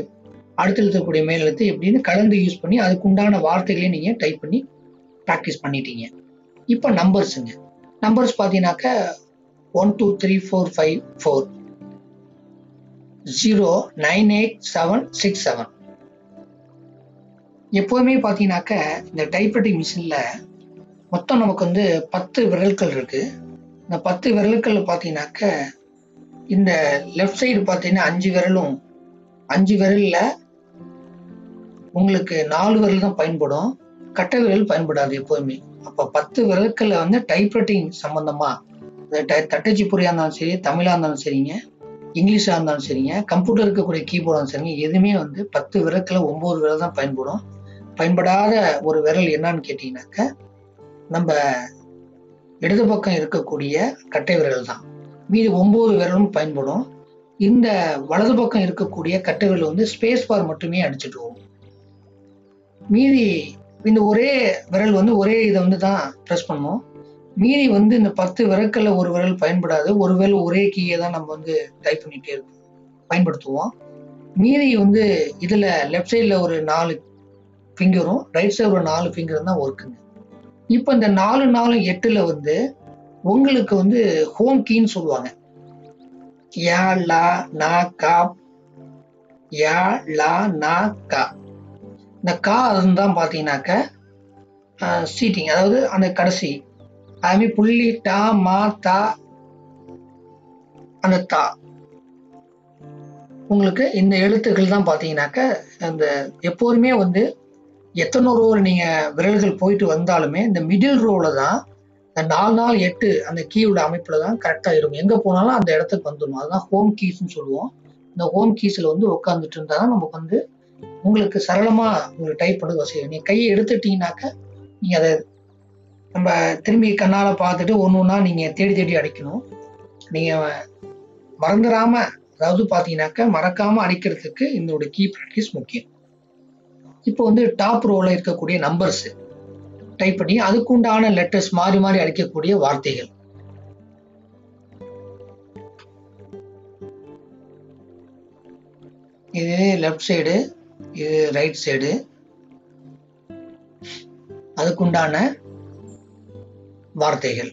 அடுத்த எழுத்தக்கூடிய மேல் எழுத்து எப்படின்னு கலந்து யூஸ் பண்ணி அதுக்குண்டான வார்த்தைகளையும் நீங்கள் டைப் பண்ணி ப்ராக்டிஸ் பண்ணிட்டீங்க. இப்போ நம்பர்ஸுங்க நம்பர்ஸ் பார்த்தீங்கன்னாக்க one two three four five four zero nine eight seven six seven எப்போதுமே பார்த்தீங்கன்னாக்க இந்த டைப்ரைட்டிங் மிஷினில் மொத்தம் நமக்கு வந்து பத்து விரல்கள் இருக்கு. இந்த பத்து விரல்கள் பார்த்தீங்கன்னாக்க இந்த லெஃப்ட் சைடு பார்த்தீங்கன்னா அஞ்சு விரலும் அஞ்சு விரல்ல உங்களுக்கு நாலு விரல் தான் பயன்படும். கட்டை விரல் பயன்படாது எப்போதுமே. அப்போ பத்து விரல்களில் வந்து டைப்ரைட்டிங் சம்பந்தமா தட்டச்சி பொறியாக இருந்தாலும் சரி தமிழாக இருந்தாலும் சரிங்க இங்கிலீஷாக இருந்தாலும் சரிங்க கம்ப்யூட்டர் இருக்கக்கூடிய கீபோர்டாக சரிங்க எதுவுமே வந்து பத்து விரக்கில் ஒம்பது விரல் தான் பயன்படும். பயன்படாத ஒரு விரல் என்னன்னு கேட்டீங்கன்னாக்க நம்ம இடது பக்கம் இருக்கக்கூடிய கட்டை விரல் தான். மீதி ஒன்பது விரலும் பயன்படும். இந்த வலது பக்கம் இருக்கக்கூடிய கட்டை விரல் வந்து ஸ்பேஸ் பார் மட்டுமே அடிச்சுட்டு மீதி இந்த ஒரே விரல் வந்து ஒரே இதை வந்து தான் ப்ரெஸ் பண்ணுவோம். மீதி வந்து இந்த பத்து விரல்கள்ல ஒரு விரல் பயன்படாது. ஒரு விரல் ஒரே கீயை தான் நம்ம வந்து டைப் பண்ணிட்டே இருக்கும் பயன்படுத்துவோம். மீதி வந்து இதுல லெஃப்ட் சைட்ல ஒரு நாலு ஃபிங்கரும் ரைட் சைடு ஒரு நாலு ஃபிங்கரும் தான் ஒர்க்குங்க இப்போ இந்த நாலு நாலு எட்டுல வந்து உங்களுக்கு வந்து ஹோம் கீன்னு சொல்லுவாங்க. யா லா நா கா. யா லா நா கா. இந்த கா அதுதான் பார்த்தீங்கன்னாக்க சீட்டிங். அதாவது அந்த கடைசி. அதுமாதிரி புள்ளி டா மா தா அந்த தா. உங்களுக்கு இந்த எழுத்துக்கள் தான் பார்த்தீங்கன்னாக்க அந்த எப்போதுமே வந்து எத்தனை ரோவில் நீங்கள் விரல்கள் போயிட்டு வந்தாலுமே இந்த மிடில் ரோவில் தான் இந்த நாலு நாள் எட்டு அந்த கீயோட அமைப்பில் தான் கரெக்டாக இருக்கும். எங்கே போனாலும் அந்த இடத்துக்கு வந்துடும் அதுதான் ஹோம் கீஸ்ன்னு சொல்லுவோம். இந்த ஹோம் கீஸில் வந்து உட்காந்துட்டு இருந்தால் தான் நமக்கு வந்து உங்களுக்கு சரளமாக ஒரு டைப் பண்ணது வசதி நீங்கள் கையை எடுத்துட்டீங்கனாக்க நீங்கள் அதை நம்ம திரும்பி கண்ணால் பார்த்துட்டு ஒன்று ஒன்றா நீங்கள் தேடி தேடி அடிக்கணும். நீங்கள் மறந்துடாமல் அதாவது பார்த்தீங்கன்னாக்க மறக்காமல் அடிக்கிறதுக்கு இதோட கீ ப்ராக்டிஸ் முக்கியம். இப்போ வந்து டாப் ரோல இருக்கக்கூடிய நம்பர்ஸ் டைப் பண்ணி அதுக்குண்டான லெட்டர்ஸ் மாறி மாறி அடிக்கக்கூடிய வார்த்தைகள். இது லெஃப்ட் சைடு இது ரைட் சைடு அதுக்குண்டான வார்த்தைகள்.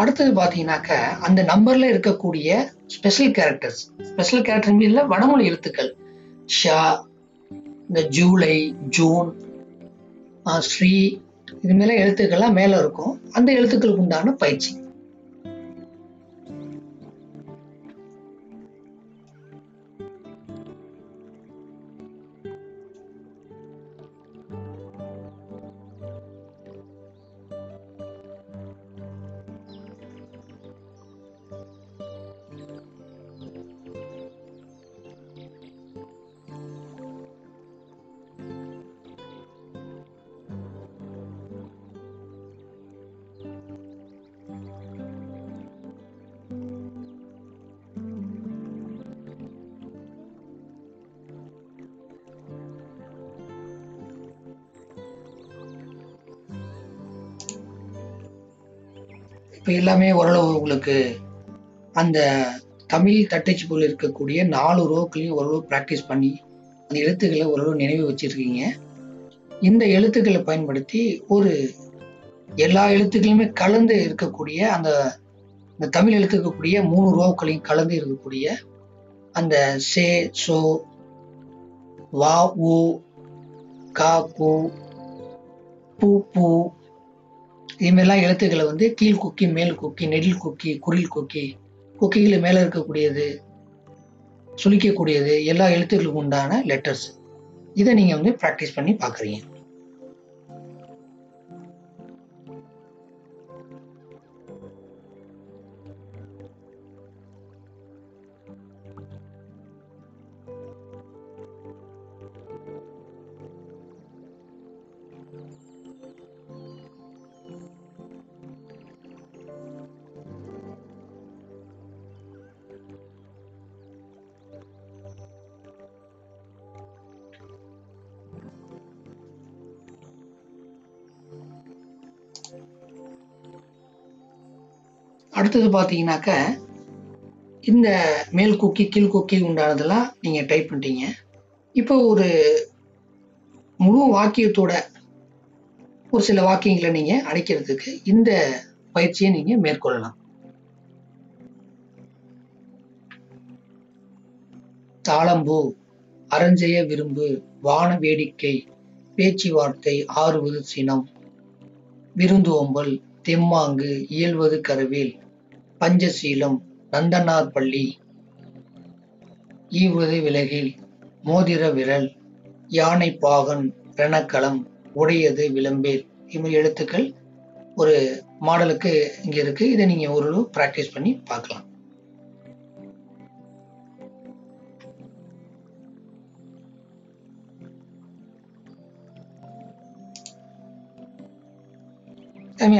அடுத்தது பார்த்தீங்கன்னாக்க அந்த நம்பர்ல இருக்கக்கூடிய ஸ்பெஷல் கேரக்டர்ஸ் ஸ்பெஷல் கேரக்டர் மீதுல வடமொழி எழுத்துக்கள். ஷா இந்த ஜூலை ஜூன் ஸ்ரீ இது மேல எழுத்துக்கள்லாம் மேல இருக்கும். அந்த எழுத்துக்களுக்கு உண்டான பயிற்சி. இப்போ எல்லாமே ஓரளவு உங்களுக்கு அந்த தமிழ் தட்டச்சு போல் இருக்கக்கூடிய நாலு ரோக்களையும் ஓரளவு ப்ராக்டிஸ் பண்ணி அந்த எழுத்துக்களை ஓரளவு நினைவு வச்சிருக்கீங்க. இந்த எழுத்துக்களை பயன்படுத்தி ஒரு எல்லா எழுத்துக்களுமே கலந்து இருக்கக்கூடிய அந்த இந்த தமிழ் எழுத்துக்கக்கூடிய மூணு ரோக்களையும் கலந்து இருக்கக்கூடிய அந்த சே சோ வா உ கா கு பூ பூ இது மாதிரிலாம் எழுத்துக்களை வந்து கீழ் கொக்கி மேல் கொக்கி நெடில் கொக்கி குரில் கொக்கி கொக்கிகள் மேலே இருக்கக்கூடியது சுழிக்கக்கூடியது எல்லா எழுத்துக்களுக்கு உண்டான லெட்டர்ஸ் இதை நீங்கள் வந்து ப்ராக்டிஸ் பண்ணி பார்க்குறீங்க. அடுத்தது பார்த்தீங்கன்னாக்க இந்த மேல் குக்கி கீழ் குக்கி உண்டானதெல்லாம் நீங்கள் டைப் பண்ணிட்டீங்க. இப்போ ஒரு முழு வாக்கியத்தோட ஒரு சில வாக்கியங்களை நீங்கள் அடைக்கிறதுக்கு இந்த பயிற்சியை நீங்கள் மேற்கொள்ளலாம். தாளம்பூ அரஞ்செய விரும்பு வான வேடிக்கை பேச்சுவார்த்தை ஆறுவது சினம் விருந்தோம்பல் தெம்மாங்கு இயல்வது கருவேல் பஞ்சசீலம் நந்தனார் பள்ளி. ஈவது விலகில் மோதிர விரல் யானை பாகன் ரணக்களம் உடையது விளம்பேல் இது எழுத்துக்கள் ஒரு மாடலுக்கு இங்க இருக்கு. இதை நீங்க ஒரு பிராக்டிஸ் பண்ணி பார்க்கலாம்.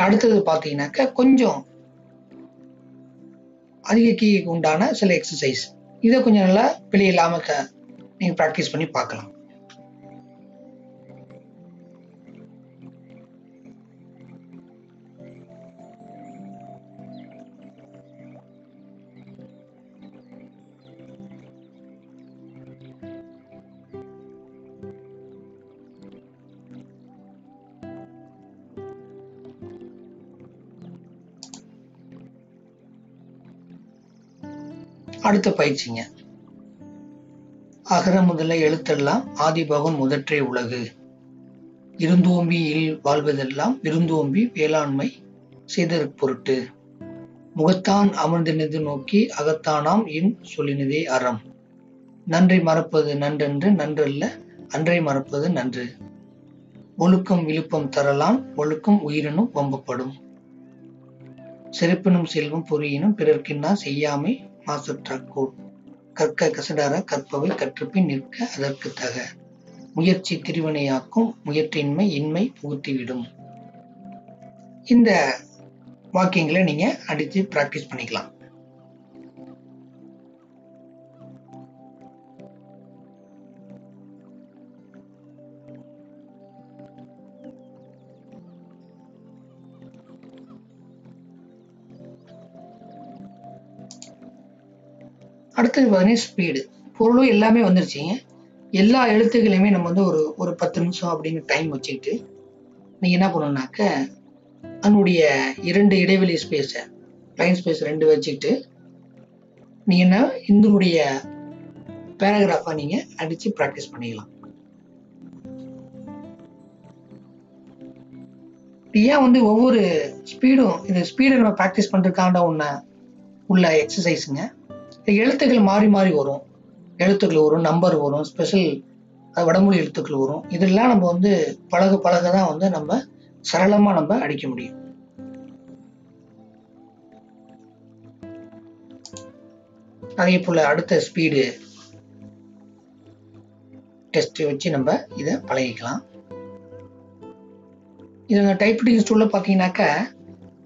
அடுத்தது பார்த்தீங்கன்னாக்க கொஞ்சம் அதிக கீக்கு உண்டான சில எக்ஸசைஸ் இதை கொஞ்சம் நல்லா பிழை இல்லாம நீங்க ப்ராக்டிஸ் பண்ணி பார்க்கலாம். அடுத்த பயிற்சிங்க. அகர முதல எழுத்தெல்லாம் ஆதிபகன் முதற்றே உலகு. இருந்தோம்பி இல் வாழ்வதெல்லாம் விருந்தோம்பி வேளாண்மை செய்தற் பொருட்டு. முகத்தான் அமர்ந்தினது நோக்கி அகத்தானாம் என் சொல்லினதே அறம். நன்றி மறப்பது நன்றென்று நன்றல்ல அன்றை மறப்பது நன்று. ஒழுக்கம் விழுப்பம் தரலாம் ஒழுக்கம் உயிரினும் வம்பப்படும். சிறப்பினும் செல்வம் பொறியினும் பிறர்க்கின்னா செய்யாமை மாசற்றாக்கோள் கற்க கசடார கற்பவை கற்றுப்பின் நிற்க அதற்கு தக. முயற்சி திருவினையாக்கும் முயற்சியின்மை இன்மை புகுத்திவிடும். இந்த வாக்கியங்களை நீங்க அடித்து பிராக்டிஸ் பண்ணிக்கலாம். அடுத்தது பார்த்தீங்கன்னா ஸ்பீடு பொருளும் எல்லாமே வந்துருச்சுங்க எல்லா எழுத்துக்களையுமே நம்ம வந்து ஒரு ஒரு பத்து நிமிஷம் அப்படின்னு டைம் வச்சுக்கிட்டு நீங்கள் என்ன பண்ணணும்னாக்க அதனுடைய இரண்டு இடைவெளி ஸ்பேஸை லைன் ஸ்பேஸ் ரெண்டு வச்சுக்கிட்டு நீங்கள் என்ன இதனுடைய பேராகிராஃபை நீங்கள் அடித்து ப்ராக்டிஸ் பண்ணிக்கலாம். ஏன் வந்து ஒவ்வொரு ஸ்பீடும் இந்த ஸ்பீடை நம்ம ப்ராக்டிஸ் பண்ணுறதுக்கான ஒன்று உள்ள எக்ஸசைஸுங்க எழுத்துக்கள் மாறி மாறி வரும். எழுத்துக்கள் வரும் நம்பர் வரும் ஸ்பெஷல் வடமொழி எழுத்துக்கள் வரும். இதெல்லாம் நம்ம வந்து பழக பழக தான் வந்து நம்ம சரளமாக நம்ம அடிக்க முடியும். அதே போல் அடுத்த ஸ்பீடு டெஸ்ட் வச்சு நம்ம இதை பழகிக்கலாம். இது டைப்ரைட்டிங் ஸ்டூலில் பார்த்தீங்கன்னாக்கா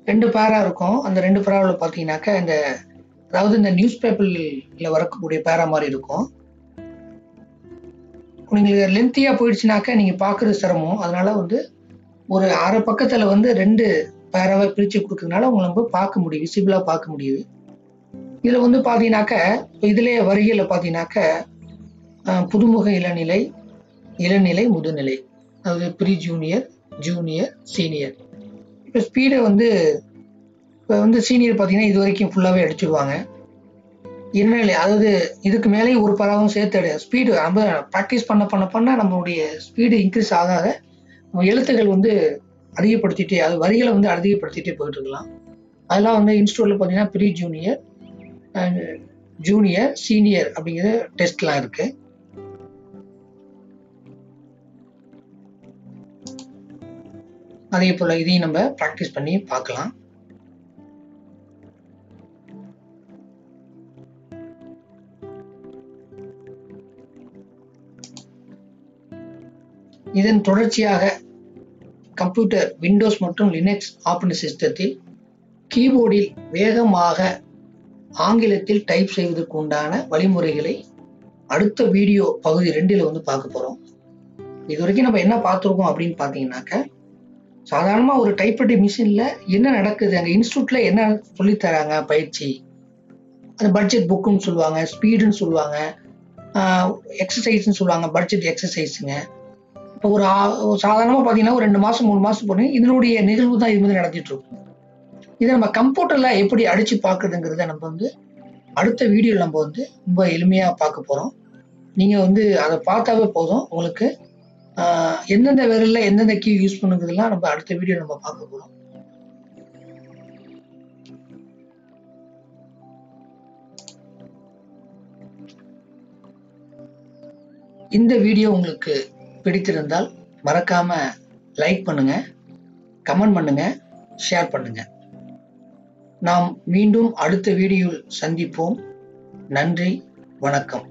ரெண்டு பேரா இருக்கும். அந்த ரெண்டு பேராவில் பார்த்தீங்கன்னாக்கா இந்த அதாவது இந்த நியூஸ் பேப்பர்ல வரக்கூடிய பேரா மாதிரி இருக்கும். உங்களுக்கு லென்த்தியா போயிடுச்சுனாக்கா நீங்க பாக்குறது சிரமம். அதனால வந்து ஒரு அரை பக்கத்துல வந்து ரெண்டு பேராவை பிரிச்சு கொடுக்கறதுனால உங்களை நம்ம பார்க்க முடியும். விசிபிளா பார்க்க முடியுது. இதுல வந்து பாத்தீங்கன்னாக்க இதுலயே வரிகளை பாத்தீங்கன்னாக்க புதுமுக இளநிலை இளநிலை முதுநிலை. அதாவது ப்ரீ ஜூனியர் ஜூனியர் சீனியர் இப்போ ஸ்பீடை வந்து இப்போ வந்து சீனியர் பார்த்தீங்கன்னா இது வரைக்கும் ஃபுல்லாகவே அடிச்சிடுவாங்க இல்லை அதாவது இதுக்கு மேலேயும் ஒரு பராவும் சேர்த்து அடி ஸ்பீடு நம்ம ப்ராக்டிஸ் பண்ண பண்ண பண்ண நம்மளுடைய ஸ்பீடு இன்க்ரீஸ் ஆக ஆக நம்ம எழுத்துக்கள் வந்து அதிகப்படுத்திட்டே அது வரிகளை வந்து அதிகப்படுத்திட்டே போயிட்டு இருக்கலாம். அதெல்லாம் வந்து இன்ஸ்டியூட்டில் பார்த்தீங்கன்னா ப்ரீ ஜூனியர் ஜூனியர் சீனியர் அப்படிங்கிற டெஸ்ட்லாம் இருக்கு. அதே போல் இதையும் நம்ம ப்ராக்டிஸ் பண்ணி பார்க்கலாம். இதன் தொடர்ச்சியாக கம்ப்யூட்டர் விண்டோஸ் மற்றும் லினக்ஸ் ஆப்பரேட்டிங் சிஸ்டத்தில் கீபோர்டில் வேகமாக ஆங்கிலத்தில் டைப் செய்வதற்கு உண்டான வழிமுறைகளை அடுத்த வீடியோ பகுதி ரெண்டில் வந்து பார்க்க போகிறோம் இது வரைக்கும் நம்ம என்ன பார்த்துருக்கோம் அப்படின்னு பார்த்தீங்கன்னாக்க சாதாரணமாக ஒரு டைப்ரைட்டிங் மிஷினில் என்ன நடக்குது அங்கே இன்ஸ்டியூட்டில் என்ன சொல்லித்தராங்க பயிற்சி? அந்த பட்ஜெட் புக்குன்னு சொல்லுவாங்க ஸ்பீடுன்னு சொல்லுவாங்க எக்ஸசைஸ்ன்னு சொல்லுவாங்க பட்ஜெட் எக்ஸசைஸுங்க இப்போ ஒரு சாதாரணமாக பார்த்தீங்கன்னா ஒரு ரெண்டு மாதம் மூணு மாதம் போனீங்க. இதனுடைய நிகழ்வு தான் இது மாதிரி நடத்திட்டு இருக்கும் இதை நம்ம கம்ப்யூட்டரில் எப்படி அடித்து பார்க்குறதுங்கிறத நம்ம வந்து அடுத்த வீடியோ நம்ம வந்து ரொம்ப எளிமையாக பார்க்க போகிறோம் நீங்கள் வந்து அதை பார்த்தாவே போதும். உங்களுக்கு எந்தெந்த விரலில் எந்தெந்த கீ யூஸ் பண்ணுங்கிறதுலாம் நம்ம அடுத்த வீடியோ நம்ம பார்க்க போகிறோம் இந்த வீடியோ உங்களுக்கு பிடித்திருந்தால் மறக்காம லைக் பண்ணுங்க கமெண்ட் பண்ணுங்க ஷேர் பண்ணுங்க. நாம் மீண்டும் அடுத்த வீடியோவில் சந்திப்போம். நன்றி வணக்கம்.